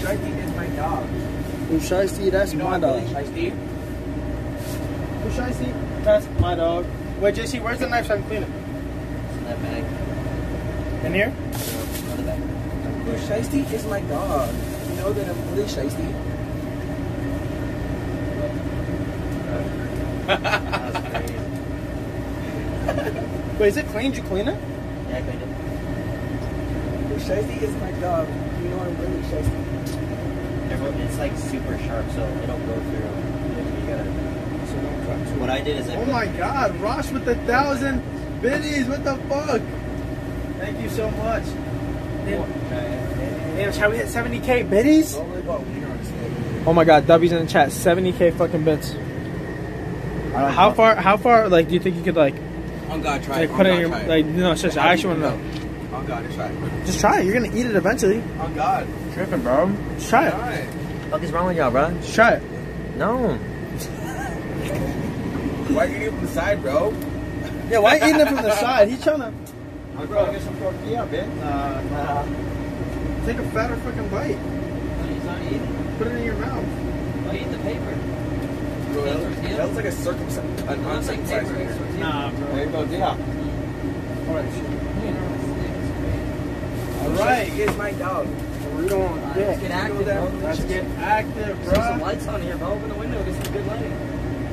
Sharky is my dog. Ushaisi, that's You know my dog. really Shiesty? Who should I see? That's my dog. Wait, JC, where's the knife so I can clean it? In that bag. In here? Another bag. Bro, Shiesty is my dog. You know that I'm really Shiesty? That's crazy. Wait, is it clean? Did you clean it? Yeah, I cleaned it. Bro, Shiesty is my dog. You know I'm really Shiesty. It's like super sharp, so it'll go through. You gotta. So don't cut too What I did is I Oh put- my god, Rosh with the thousand biddies, what the fuck? Thank you so much. Damn, shall we hit 70k biddies? Don't worry about wiener on his head. Oh my god, W's in the chat, 70k fucking bits. How far, how far, like, do you think you could, like, On God, try like it. put On it in your, try like, no, shush, I actually wanna know. On God, try it. Just try it, you're gonna eat it eventually. On God. Tripping, bro. Just try it. Try it. What is wrong with y'all, bro? Just try it. No. Why are you eating from the side, bro? Yeah, why are you eating it from the side? He's trying to I'm trying to get some tortilla, man. Nah, nah. take a fatter fucking bite. He's not eating. Put it in your mouth. Oh, eat the paper. Bro, that, tortilla? that looks like a circumcised, an No, it's uncircumcised paper. finger. It's tortilla. Nah, bro. There you go, yeah. All right. She is my dog. We're going Let's get. get active, bro. Let's get active, See some lights on here, bro. Open the window. Get some good lighting.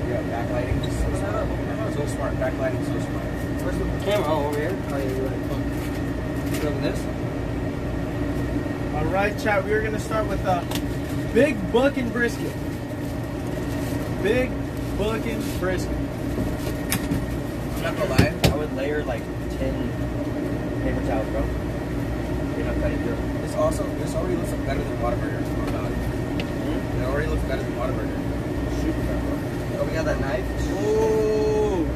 Yeah, backlighting is so smart. So smart. Backlighting so smart. Where's the camera? Oh, over here. Oh, yeah, you're right. Fuck. This? All right, chat. We are gonna start with a big bucking brisket. Big bucking brisket. I'm not gonna lie. I would layer like 10 paper towels, bro. You're not cutting through. This also, this already looks better than Whataburger. God. Hmm? It already looks better than Whataburger. Super bad, bro. Oh, we got that knife. Oh.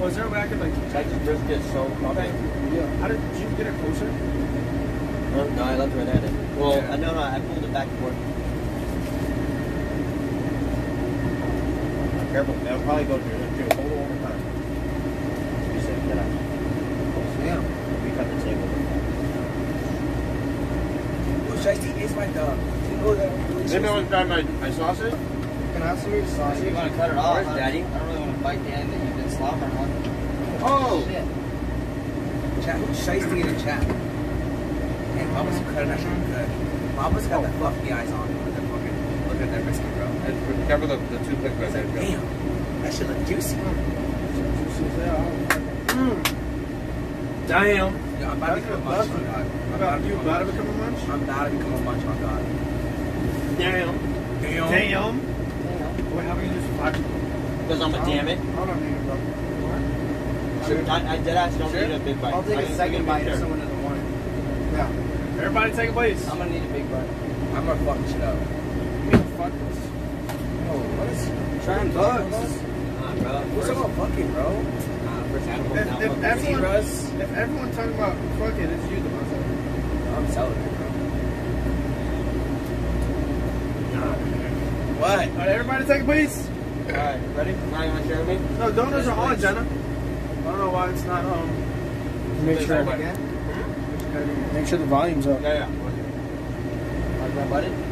Was there a way I could like? Texas brisket so you. Yeah. How did, did you get it closer? No, no, I left it right there. then. Well, Yeah. I no, no, I pulled it back and forth. Careful, that'll probably go through. through. Hold it one more time. You said that I. Damn. We cut the table. Well, Shiesty is my dog. You know that I'm really Shiesty. grab my, my sausage? Can I have some of your sausage? You want to cut it off, Where's huh? Daddy? I don't really want to bite the end that you've been slobbering on. Oh! Shit. Chat, who's Shiesty in the chat? And Mama's cutting that shit good. Mama's got the oh. fuck the eyes on. Look at that fucking, look at that biscuit, bro. Cover the, the toothpick right It's damn, that shit look juicy. Mm. Damn. Yeah, I'm about to become a munch on God. I'm about to You become a about to munch. become a munch? I'm about to become a munch on God. Damn. Damn. Damn. Wait, how many just five? Because I'm a damn it. Hold on, nigga, bro. Sure. I, I did ask don't Sure. need a big bite. I'll take I a second bite it'd if be someone doesn't want it. Yeah. Everybody take a place. I'm gonna need a big bite. I'm gonna fuck this shit up. Fuck this. Oh, what is? Trying bugs. What's up about fucking, bro? If, if everyone, if everyone's talking about fucking, it's you the motherfucker. I'm selling it, bro. What? All right, everybody take a piece. All right, ready? Now you want to share with me? No, donuts are on, Jenna. I don't know why it's not um. Make sure. again? Make sure the volume's up. Yeah, yeah. Like my buddy?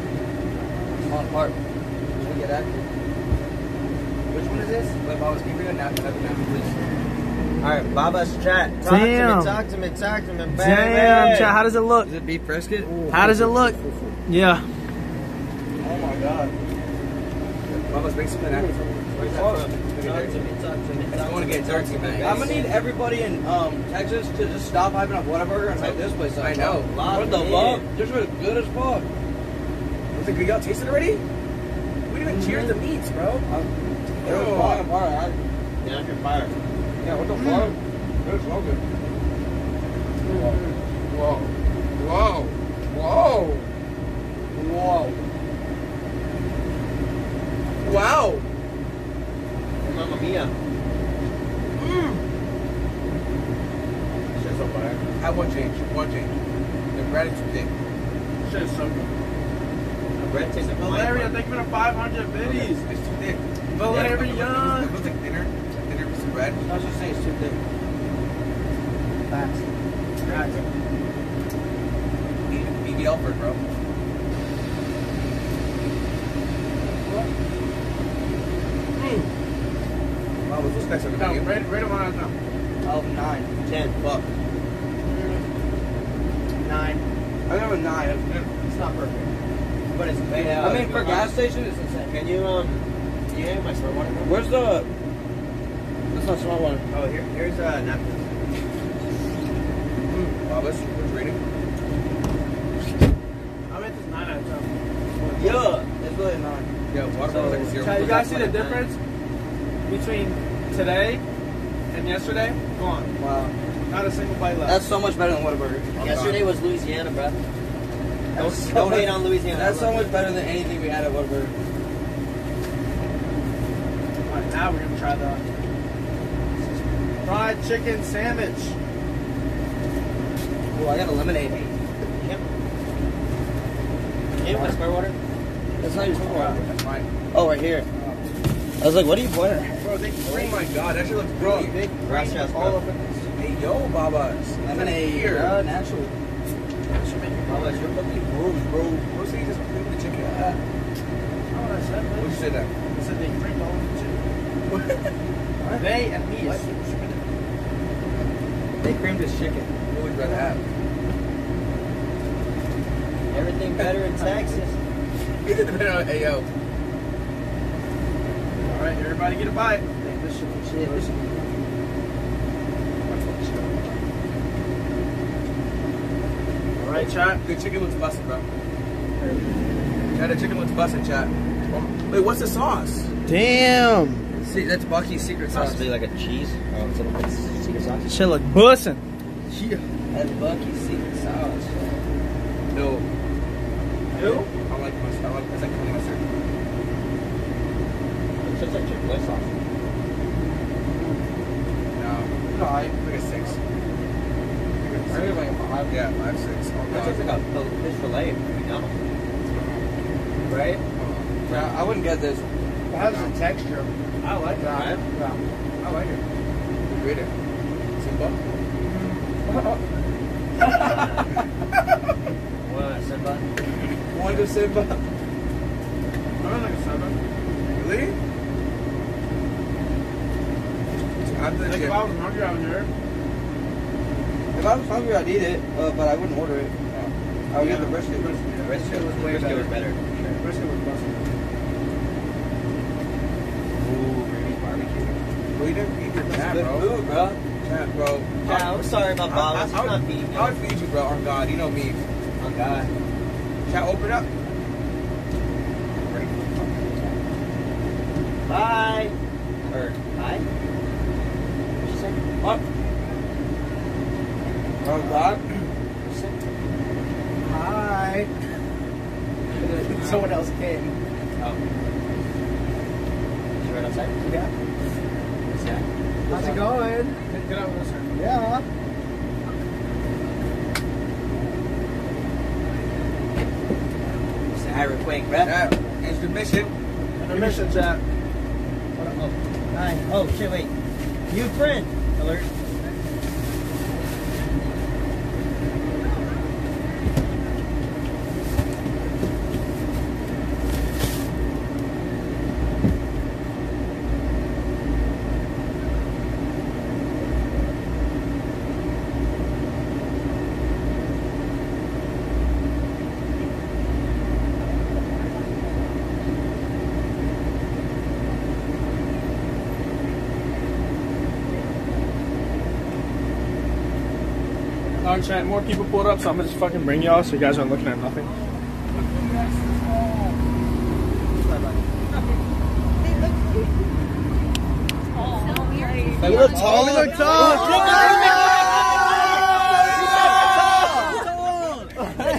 On part. Can we get that? Which one is this? Wait, Bob, can you bring a napkin, napkin, napkin, please? All right, Baba's chat. Talk Damn. to me, talk to me, talk to me. Baby. Damn, chat, how does it look? Is it beef brisket? How does it look? Yeah. Oh my god. Baba's bring some napkins. Talk to me, talk to me, I talk want to to me. get dirty, man. I'm gonna need everybody in um, Texas to just stop hyping up Whataburger and hype this place up. I know. What the fuck? This was good as fuck. Good? Y'all tasted already? We didn't even cheers the meats, bro. It was falling apart. I, Yeah, I'm fire. yeah, what the mm. fuck? It was so good. Whoa. Whoa. Whoa. Whoa. Whoa. Wow. Mamma mia. Mmm. Shit's so fire. Have one change. One change. The bread is too thick. Shit so good. The bread tastes like Valeria, thank you for the 500 biddies. It's too thick. Valeria. It looks like thinner. A thinner piece of bread. I was just saying it's too thick. Facts. BBL for it, bro. Wow, was those guys on the No, video? rate, rate it one out of. Oh, nine. Ten. Fuck. Nine. I have a nine. It's not perfect. But it's made I mean, for gas station, it's insane. Can you um? Can you have my smart water? Where's the? That's not smart one. Oh, here, here's uh napkins. Wow, what's what's rating? I rate this 9 out of 10. Yeah, it's really a nine. Yeah, water was like a zero. Chat, you guys see the difference between today and yesterday? Go on. Wow. Not a single bite left. That's so much better than Whataburger. Yesterday was Louisiana, bro. That's Don't, so don't much- hate on Louisiana. That's so much better than anything we had at Whataburger. Alright, now we're gonna try the fried chicken sandwich. Oh, I got a lemonade. Can you have my smart water? That's not your smart water. That's fine. Oh, right here. I was like, what are you pointing at? Bro, they Oh my god, that shit looks brilliant. big Grass cream all bro. up in this. Hey, yo, Babas. Lemonade. Here. Uh, natural. Oh, it's your fucking gross, bro. Say you just creamed the chicken. Oh, that's not what I said, What'd you say that? I said they creamed all the chicken. They and me. They creamed this chicken. What would you rather have? Everything better in Texas. Hey, yo. Alright, everybody get a bite. Damn, this shit looks delicious. Alright, chat. The chicken looks busted, bro. Yeah, the chicken looks busted, chat. Wait, what's the sauce? Damn. See, that's Buc-ee's secret sauce. Possibly like a cheese. Oh, it's a little bit secret sauce. Shit look bussin'. Yeah. That's Buc-ee's secret sauce. No. Who? I like mustard. I like it's like honey mustard. It's just like Chick-fil-A sauce. No. No, I like a six. I think like a five. Yeah, five, six. That tastes like God. a fish fillet from McDonald's. Right? Yeah, I wouldn't get this. It has a texture. I like it. Right? Yeah. I like it. Who created it? Simba? What, Simba? One to Simba. I don't like a seven. Really? After the Like if I was hungry, I would hear. If I was hungry, I'd eat it, uh, but I wouldn't order it. I would get the brisket. The brisket was, way brisket better. was better. Brisket was bussin'. Ooh, barbecue. Well, you didn't feed your That's good bro. food, bro. Cat, bro. Yeah, I'm sorry about I, Bob. I, He's I, not would, feeding I would feed you, bro. On God, you know me. Oh, God. Chat, open up. Bye. Or, bye? What'd you What? Oh God. Hi. Someone else came. Oh. You right outside? Yeah. How's it going? Get over this. Yeah. Say hi real quick, bruh. Yeah. Intermission. Intermission chat. Oh. Hi. Oh, shit, wait. New friend. Alert. Oh, chat, more people pulled up, so I'm gonna just fucking bring y'all so you guys aren't looking at nothing. You look tall. We look tall.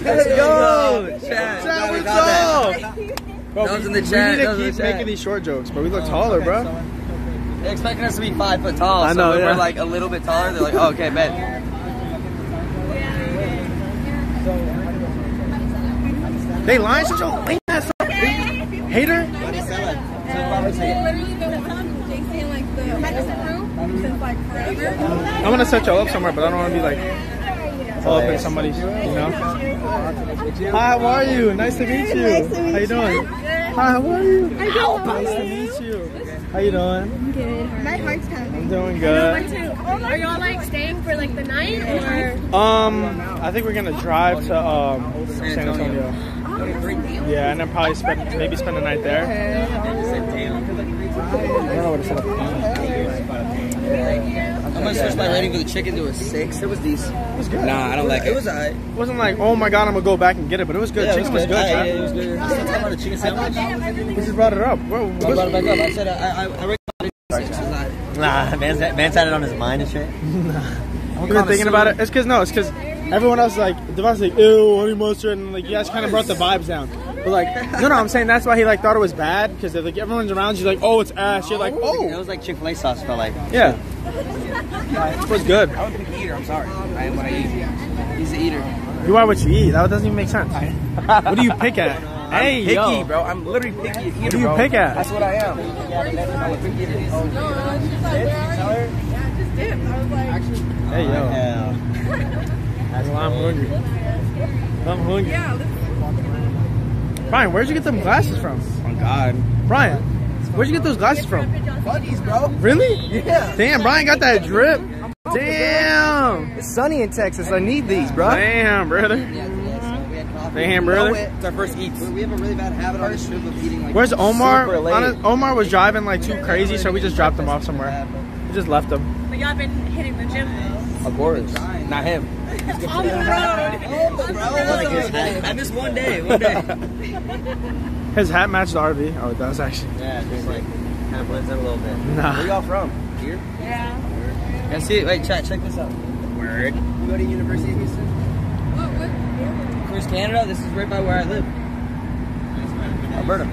Let's go. Chat. Chat, we we got that. tall. Bro, Those we- in the we need to keep the chat. making these short jokes, but we look taller, bro. They're expecting us to be five foot tall. I so know, when yeah. we're like a little bit taller, they're like, oh, okay, bet. They lying such a lame ass hater. Literally been with JC in like the medicine room since like forever. I'm gonna set y'all up somewhere, but I don't want to be like all up in somebody's, you know. Hi, how are you? Nice to meet you. How you doing? Hi, how are you? Nice to meet you. How you doing? Good. My heart's pounding. I'm doing good. Are y'all like staying for like the night or? Um, I think we're gonna drive to um San Antonio. Yeah, and then probably spend maybe spend the night there. I don't know what to set up. I'm gonna switch my rating for the chicken to a six. It was decent. It was good. Nah, I don't like it. It was alright. It wasn't like, oh my god, I'm gonna go back and get it, but it was good. Yeah, it Chicken was good. Yeah, Chad. yeah, it was good. Let's talk about the chicken sandwich. We just brought it up. Whoa, I brought it back up. I said I, I, I rated it a six. Nah, man's, man's had it on his mind and shit. We've been thinking about it. It's because no, it's because everyone else is like Devon's like ew honey mustard, and like you guys kind of brought the vibes down. But like no, no, I'm saying that's why he like thought it was bad because like everyone's around you like oh it's ass. You're like oh, It was like Chick fil A sauce, felt like. yeah, it was good. I would pick the eater. I'm sorry. I am what I eat. He's the eater. You are what you eat. That doesn't even make sense. what do you pick at? Hey Picky, yo, bro. I'm literally picky eater, what do you bro. pick at? That's what I am. I'm a picky eater. No, she's like, where are you? Yeah, just dip. I was like, Hey yo, Yeah. well, I'm hungry. I'm hungry. yeah. This Brian, where'd you get them glasses from? Oh God. Brian, where'd you get those glasses from? Buddies, bro. Really? Yeah. Damn, Brian got that drip. Damn. It's sunny in Texas. I need these, bro. Damn, brother. Damn, brother. It's our first eats. We have a really bad habit on this trip of eating like. Where's Omar? Super late. Honest- Omar was driving like too crazy, so we just dropped him off somewhere. We just left him. But y'all been hitting the gym though. Of course. Not him. On the road. I missed one day. One day. His hat matched the RV. Oh, it does actually. Yeah, just like kind of blends in a little bit. Nah. Where y'all from? Here? Yeah. And see, wait, chat, check this out. Word. You go to University of Houston? What, what? First Canada. This is right by where I live. Alberta.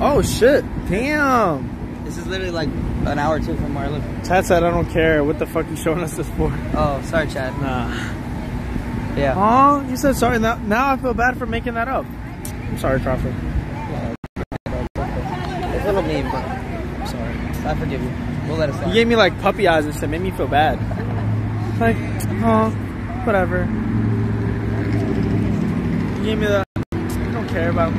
Oh shit. Damn. This is literally like an hour or two from where I live. Chad said I don't care. What the fuck you showing us this for? Oh, sorry, Chad. Nah. Yeah. Oh, you said sorry. Now, now I feel bad for making that up. I'm sorry, Crawford. It's a little mean, but I'm sorry. I forgive you. We'll let it You gave me like puppy eyes and shit. Made me feel bad. Like, oh, whatever. You gave me the. I don't care about.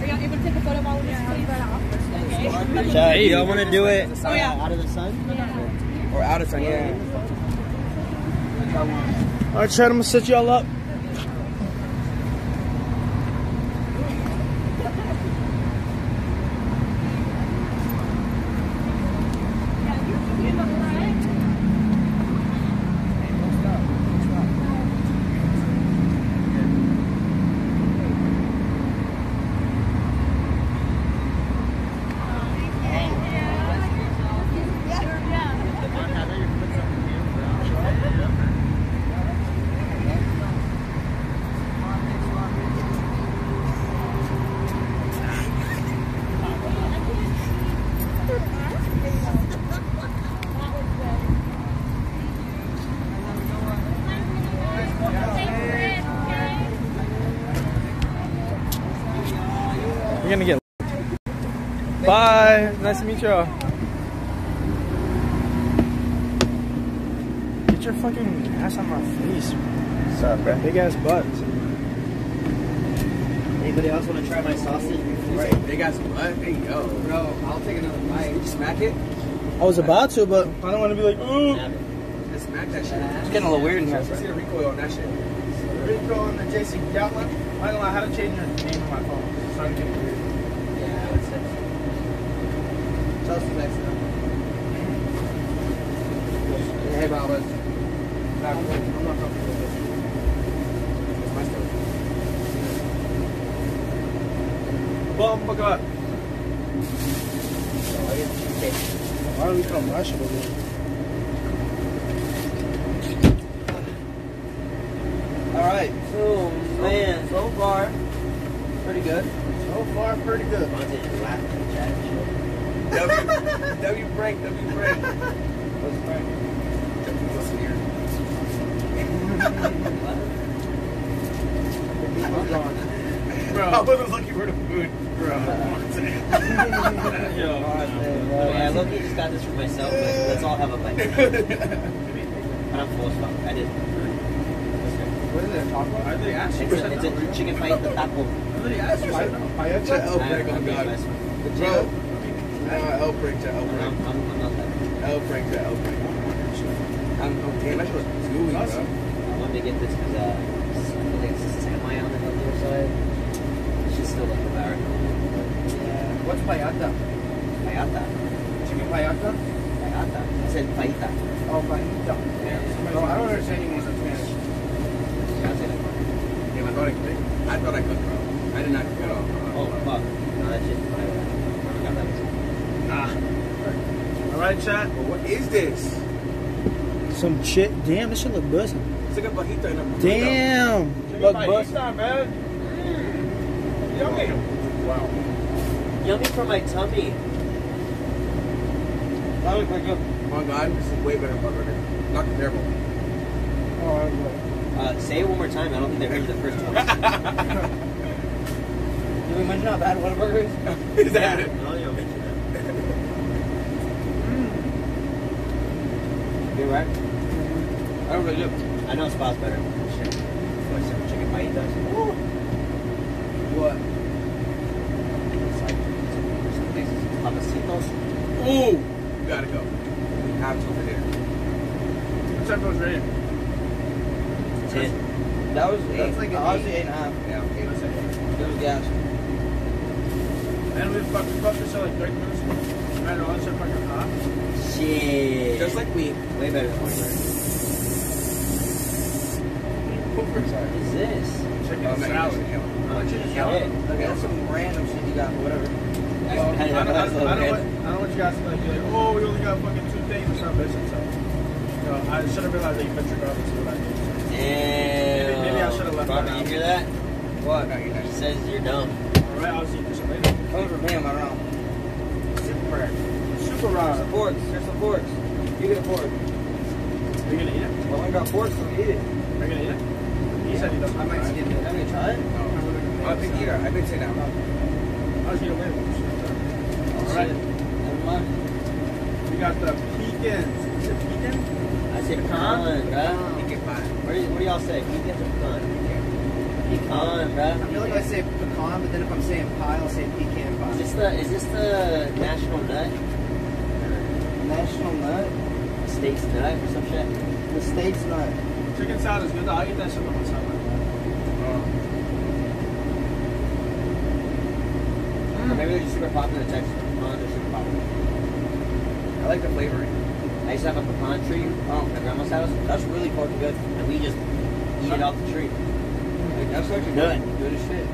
Are y'all able to take a photo of all of this? Okay. Chad, you don't want to do it Oh, yeah. out of the sun? Or out of sun, yeah. All right, Chad, I'm gonna set y'all up. Nice to meet y'all. Get your fucking ass on my face. What's up, bro? Big ass butt. Anybody else want to try my sausage before? Big ass butt. Hey yo, bro. I'll take another bite. Did you smack it? I was about to, but I don't want to be like, ooh. Just smack that shit. It's getting a little weird in here, Let's bro. see the recoil on that shit. Recoil on the JC Gatlin. I don't know how to change your name on my phone. It's starting to get weird. Yeah, that's it. Chelsea next time. Hey, Bob. I'm not comfortable with this. It's my story. Bum, fuck up. Why do we come Russian over here? All right. So, man, so far, pretty good. So far, pretty good. W, W break, W break. What's break? W was here. Bro. I wasn't looking for the food. Bro. Yo. Yeah, look, I just got this for myself, but let's all have a bite. and I'm full as fuck. I did. What is it? Taco? I think It's a, it's a chicken fajita taco. Chat El break, oh god. Bro. Uh, El break, chat El I'm. I'm, I'm not that. El break, chat El break. I'm, I'm damn, that shit was gooey, bro. I wanted to get this because uh, I it's semi on the healthier side. Just still like a bar. Yeah. What's payata? Fajata. Chicken payata? Fajata. I said fajita. Oh, payita. Yeah. No, I don't understand English and Spanish. Yeah, I'll say that one. Damn, I thought I could. I thought I could, bro. I did not cook at all. Oh, fuck. No, that shit's fire. I forgot that was Nah. All right, chat. But what is this? Some shit. Damn, this shit look busting. It's like a bajita in a burrito. Damn. Look busting. man. Yummy. Wow. Yummy for my tummy. That look pretty good. Oh my god, this is way better than burger. Not comparable. Uh, say it one more time. I don't think they heard you the first one. Did we mention how bad Whataburger is? is that it? No, you don't mention that. You're right. I really do. Spa's better. Shit. What's some chicken fajitas? What? It's like some places, Pappasito's. Ooh! You gotta go. We have to over there. What time was ready? Ten. That was eight. That's like an oh, honestly eight. eight and a half. Yeah, let's say. It was gas. And we fucking fucked this like 30 minutes. I know, it's fucking hot. Shit. Just like we. way better than What What is this? Chicken Oh, salad. you Oh, chicken Yeah. salad. Okay, that's some random shit you got, but whatever. I don't, I, don't, I, don't, I, don't want, I don't want you guys to like be like, oh, we only got fucking two things or something. So, you know, I should have realized that you put your garbage to what I did. Damn. Maybe I should've left Robert, that you out. hear that? What? He says you're dumb. All right, I'll see you some later. Coming from him, I don't. Super, super raw. Some forks. Here's some forks. You get a fork. Are you gonna eat it? Well, I got forks, so eat it. Are you gonna eat it? He said he doesn't. I might skip it. I'm gonna try it. Oh, I think yeah, I did say that. I was gonna wait. All right, Never mind. we got the pecans. Is it pecan? I say pecan, bruh. You get mine. What do, y- what do y'all say? Pecan or pecan? Pecan, bruh. I feel like I say pecan, but then if I'm saying pie, I'll say pecan Is this the is this the national nut? National nut. State's nut or some shit? The state's nut. Chicken salad is good. I'll eat that shit by myself. Or maybe they're just super popular in Texas. Pecans are super popular. I like the flavoring. I used to have a pecan tree um, at grandma's house, That's really fucking good. and we just eat it off the tree. Like, that's actually good. Good as shit.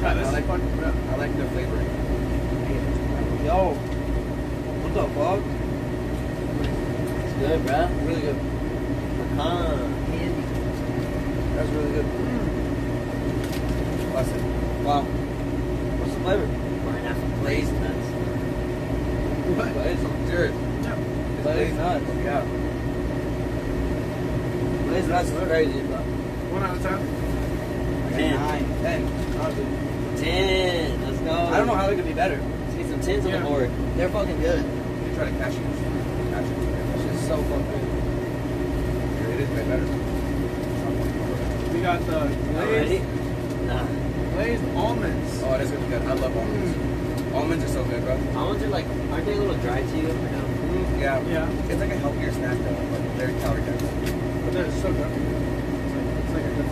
Try I this. like, I like the flavoring. Yo. What the fuck? It's good, bruh. Really good. Pecan candy. That's really good. Classic. Wow. What's the flavor? Pineapple glazed nuts. What? It's serious. Glazed nuts. Yeah. Glazed nuts is crazy, bro. One out of ten. Ten. Nine. Ten. Honestly. Ten. Let's go. I don't know how they could be better. Let's get some tins on the board. They're fucking good. You try to cash it. Cash it. It's just so fucking good. It is way better. We got the glazed, Nah. glazed almonds. Oh, it is really good. I love almonds. Almonds are so good, bro. Almonds are like, aren't they a little dry to you? Or no? Yeah. Mm-hmm. Yeah. It's like a healthier snack though, but very calorie dense. They're so good. It's like, it's like a good.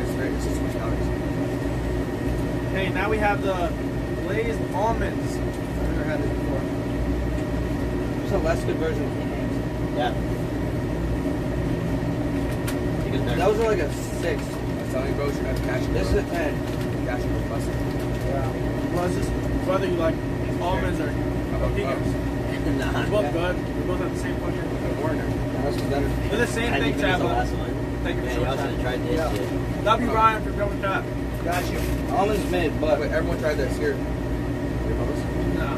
It's very, it's just much calories. Okay, now we have the glazed almonds. I've never had this before. It's a less good version of King Yeah. Those are like a six. I was telling you, bro, should have. This is a ten. cash it with busted. Yeah. Well, it's just whether you like almonds or pecans. Nah. They're both good. They both have the same fucking Warner. That's better. They're the same I thing, think it was the Chapel. last. Thank you Man, so y'all much. should have tried this Yeah. shit. Love you, Ryan, for coming chat. Got you. Almonds mid, But but everyone tried this here. Here, bubbles. No.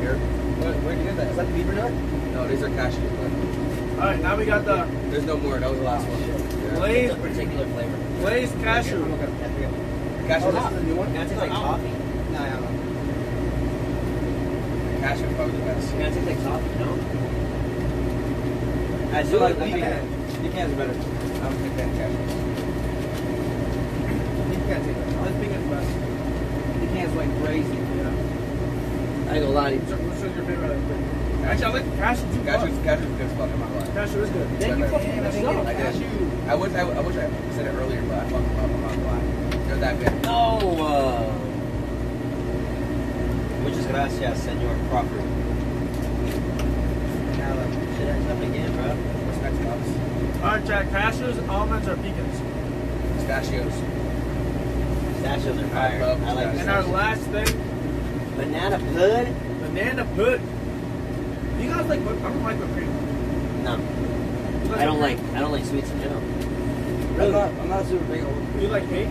Here. where, where'd you get that? Is that the beaver nut? No, these are cashews, but All right, now we got the there's no more. That was the last one. Yeah. It's glazed, a particular flavor. glazed cashew. Cashew, Oh, this is the new one? Kind of tastes like coffee. Nah, yeah, no. Cashew is probably the best. Kind of tastes like coffee, no? I do like the pecan. Pecans are better. I'm a big fan of cashews. Pecan take that. Let's begin best. Pecans went crazy. I ain't gonna lie to you. Which which one's your favorite? Actually, I like the cashew too. Cashews, cashews is good as fuck. I'm not. Cashew is good. Thank you for fucking I did. I wish I, I wish I said it earlier, but I fucked them up. I'm not gonna lie. They're that good. No! Uh, muchas gracias, Senor Crawford. Now, uh, shit ends up again, bro. What's next, Bobs? All right, Jack. Cashews, almonds, or pecans? Pistachios. Pistachios are fire. love I like And our last thing, Banana pudding? banana pudding. You guys like whipped? I don't like whipped cream. No. You I don't like, I don't like sweets in general. I'm not, I'm not super big on cream? You like cake?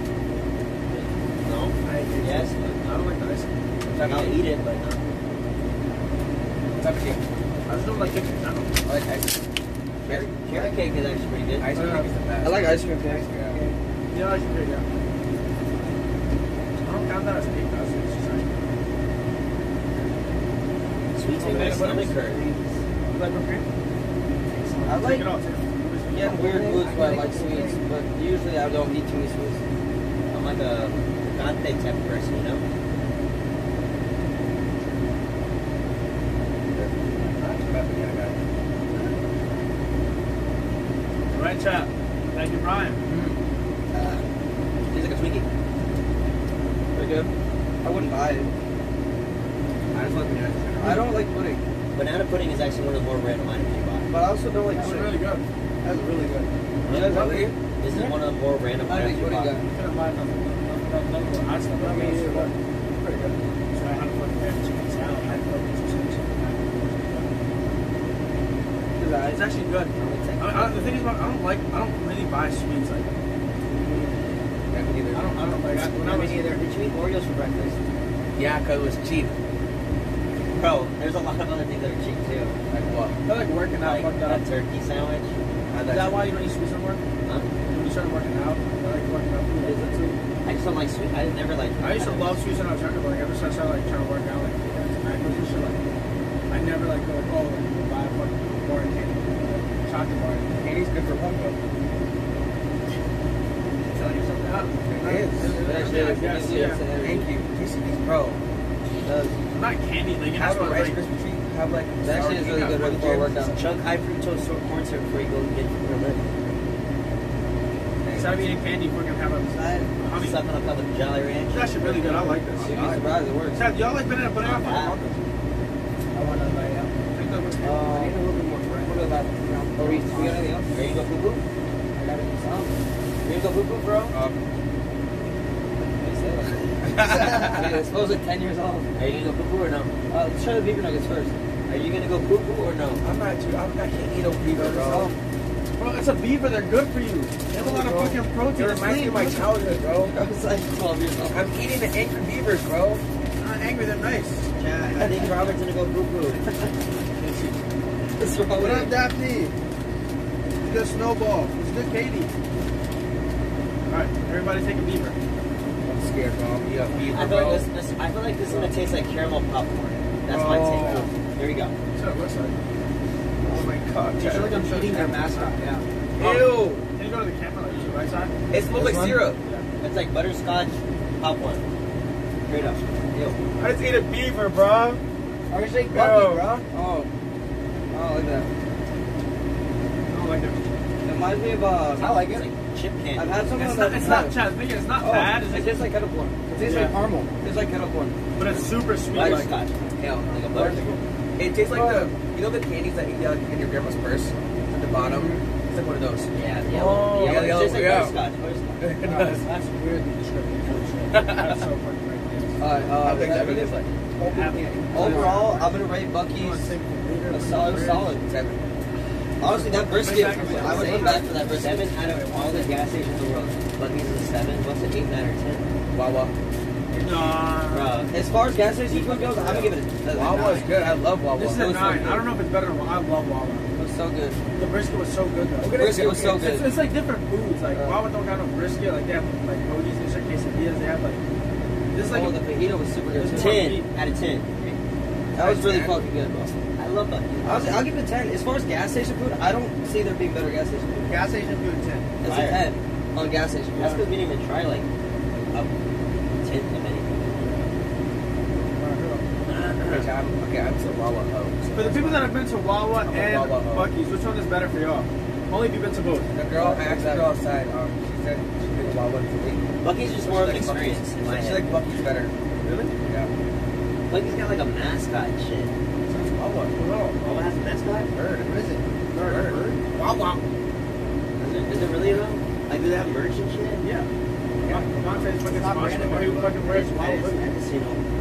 No? I hate. Yes, I don't like the ice cream. But I'll eat it, but no. What cake? I just don't like cake in general. I like ice cream. Carrot, carrot cake is actually pretty good. Ice cream is the best. I like ice cream cake. Yeah. Yeah, ice cream, yeah. I don't count that as cake. That's just ice cream. Make my stomach hurt. You like whipped cream? I Take like it off, too. getting weird foods, but I like sweets. But usually I don't eat too many sweets. I'm like a Dante type of person, you know? All right, chat. Thank you, Brian. Mm. Uh, Tastes like a Twinkie. Pretty good. I wouldn't buy it. I just like banana. I don't like pudding, Banana pudding is actually one of the more random items you buy. but I also don't like It's pudding. really good. That's really good. You guys like Really? it? This is one of the more random I items you pudding buy. guy. You couldn't buy nothing. Nothing, nothing, nothing. I still love it. It's pretty good. So I had to put ham chicken salad. I had to put chicken salad. It's actually good. I, I, the thing is, about, I don't like. I don't really buy sweets like. Yeah, me neither. I don't. I don't like. I, when I was either. Did you eat Oreos for breakfast? Yeah, because it was cheap. Bro, there's a lot of other things that are cheap too. Like what? I like working out. Like fucked a up. turkey sandwich. Is that why you don't eat sweets anymore? Huh? When you started working out, I like working out. Is it too? I just don't like sweet. I never like. I used to love sweets when I was younger, but like ever since I started like trying to work out, like macros and shit, like I never like go like oh like buy a fucking bar of candy, like, chocolate bar. Candy's good for pump up. Selling yourself out. It is. Yeah, actually I is. guess, It is. yeah. Thank you. TCB's bro. Not candy, like Have that's a what Rice like. Krispie treat. Have like. That actually is really good right before a workout. Chug high fructose corn syrup before you go and get your lift. Instead of eating candy, we're gonna have a honey. Suck on a cup of Jolly Ranch. That's actually really good. I like this. You'd be surprised it works. Y'all like banana pudding? I Not fucking love bad. this. I want to buy it. Drink that with- Uh, I need a little bit more bread. What about, are we, we got anything else? Ready to go poo poo? I got it. Some. Ready to go poo poo, bro? Um, Yeah, it's supposed to 10 years old. Are you gonna go poo poo or no? Uh, let's try the beaver nuggets first. Are you gonna go poo poo or no? I'm not too. I'm, I can't eat no beaver, bro. Bro, it's a beaver. They're good for you. They have a lot of fucking protein. It reminds me of my childhood, bro. I was like 12 years old. I'm eating the angry beavers, bro. I'm not angry. They're nice. Yeah, I think Robert's gonna go poo poo. What's wrong What up. Daphne? It's good snowball. It's good, Katie. All right, everybody take a beaver. I'm scared, bro. You got beef, I feel bro. like this, this. I feel like this is gonna taste like caramel popcorn. That's my Oh. take. Here we go. That's what it looks like. Oh my god. I feel like I'm eating their mascot. Yeah. Ew. Can you go to the camera like this, right side? It smells like one? syrup. It's like butterscotch popcorn. Straight up. Ew. I just ate a beaver, bro. I was like Yo. Buc-ee, bro. Oh. Oh, look at that. I don't like it. It reminds me of uh. I like It's it. like chip candy. I've had some It's of not, that. it's not, Chad, think it's not Oh, bad, It tastes like kettle corn. It tastes Yeah. like caramel. It tastes like kettle corn. but it's super sweet. Like, butterscotch. Hell. Like a butterscotch. It tastes like the, you know the candies that you get like in your grandma's purse at the bottom? It's like one of those. Yeah, the Oh, yellow. yeah, Yeah, yellow, it tastes like yeah. butterscotch. Butterscotch. It that's weirdly descriptive. That's so fucking great. Alright, uh, I think that's what it is like. overall, I'm gonna rate Buc-ee's a solid, solid. Seven. Honestly, that brisket, I would come back for that brisket. Seven out of all the gas stations in the world. Buc-ee's is a seven. What's an eight, nine, or ten? Wawa. Nah. Bro, As far as gas station food goes, I'm gonna give it a, a Wawa is nine. good. I love Wawa. This is It a was so nine. good. I don't know if it's better than Wawa. I love Wawa. It was so good. The brisket was so good though. Look at Brisket was so It's, good. it's like different foods. Like Wawa don't got no brisket. Like they have like hoagies and shit, quesadillas. They have like this is like oh, the fajita was super good. It's too. ten out of ten. That was really fucking good, bro. I love Buc-ee's. Honestly, I'll give it a 10. As far as gas station food, I don't see there being better gas station food. gas station food ten. It's Fire. a 10 on gas station That's food. because we didn't even try like a tenth of anything. Okay, I'm, okay, I'm to Wawa Ho. For the people that have been to Wawa I'm and Wawa hoe. Buc-ee's, which one is better for y'all? Only if you've been to both. The girl, I asked the girl outside, um, she said she did Wawa to me. Buc-ee's is just more of an experience in my She's head. like Buc-ee's better. Really? Yeah. Buc-ee's got like a mascot and shit. Wawa. Oh, has a mascot? Bird. What is it? Bird. Bird. Wawa. Is it, is it really though? Like, do they have merch and shit? Yeah. Yeah. Stop sponsored random by people fucking wears Wawa. just, you know.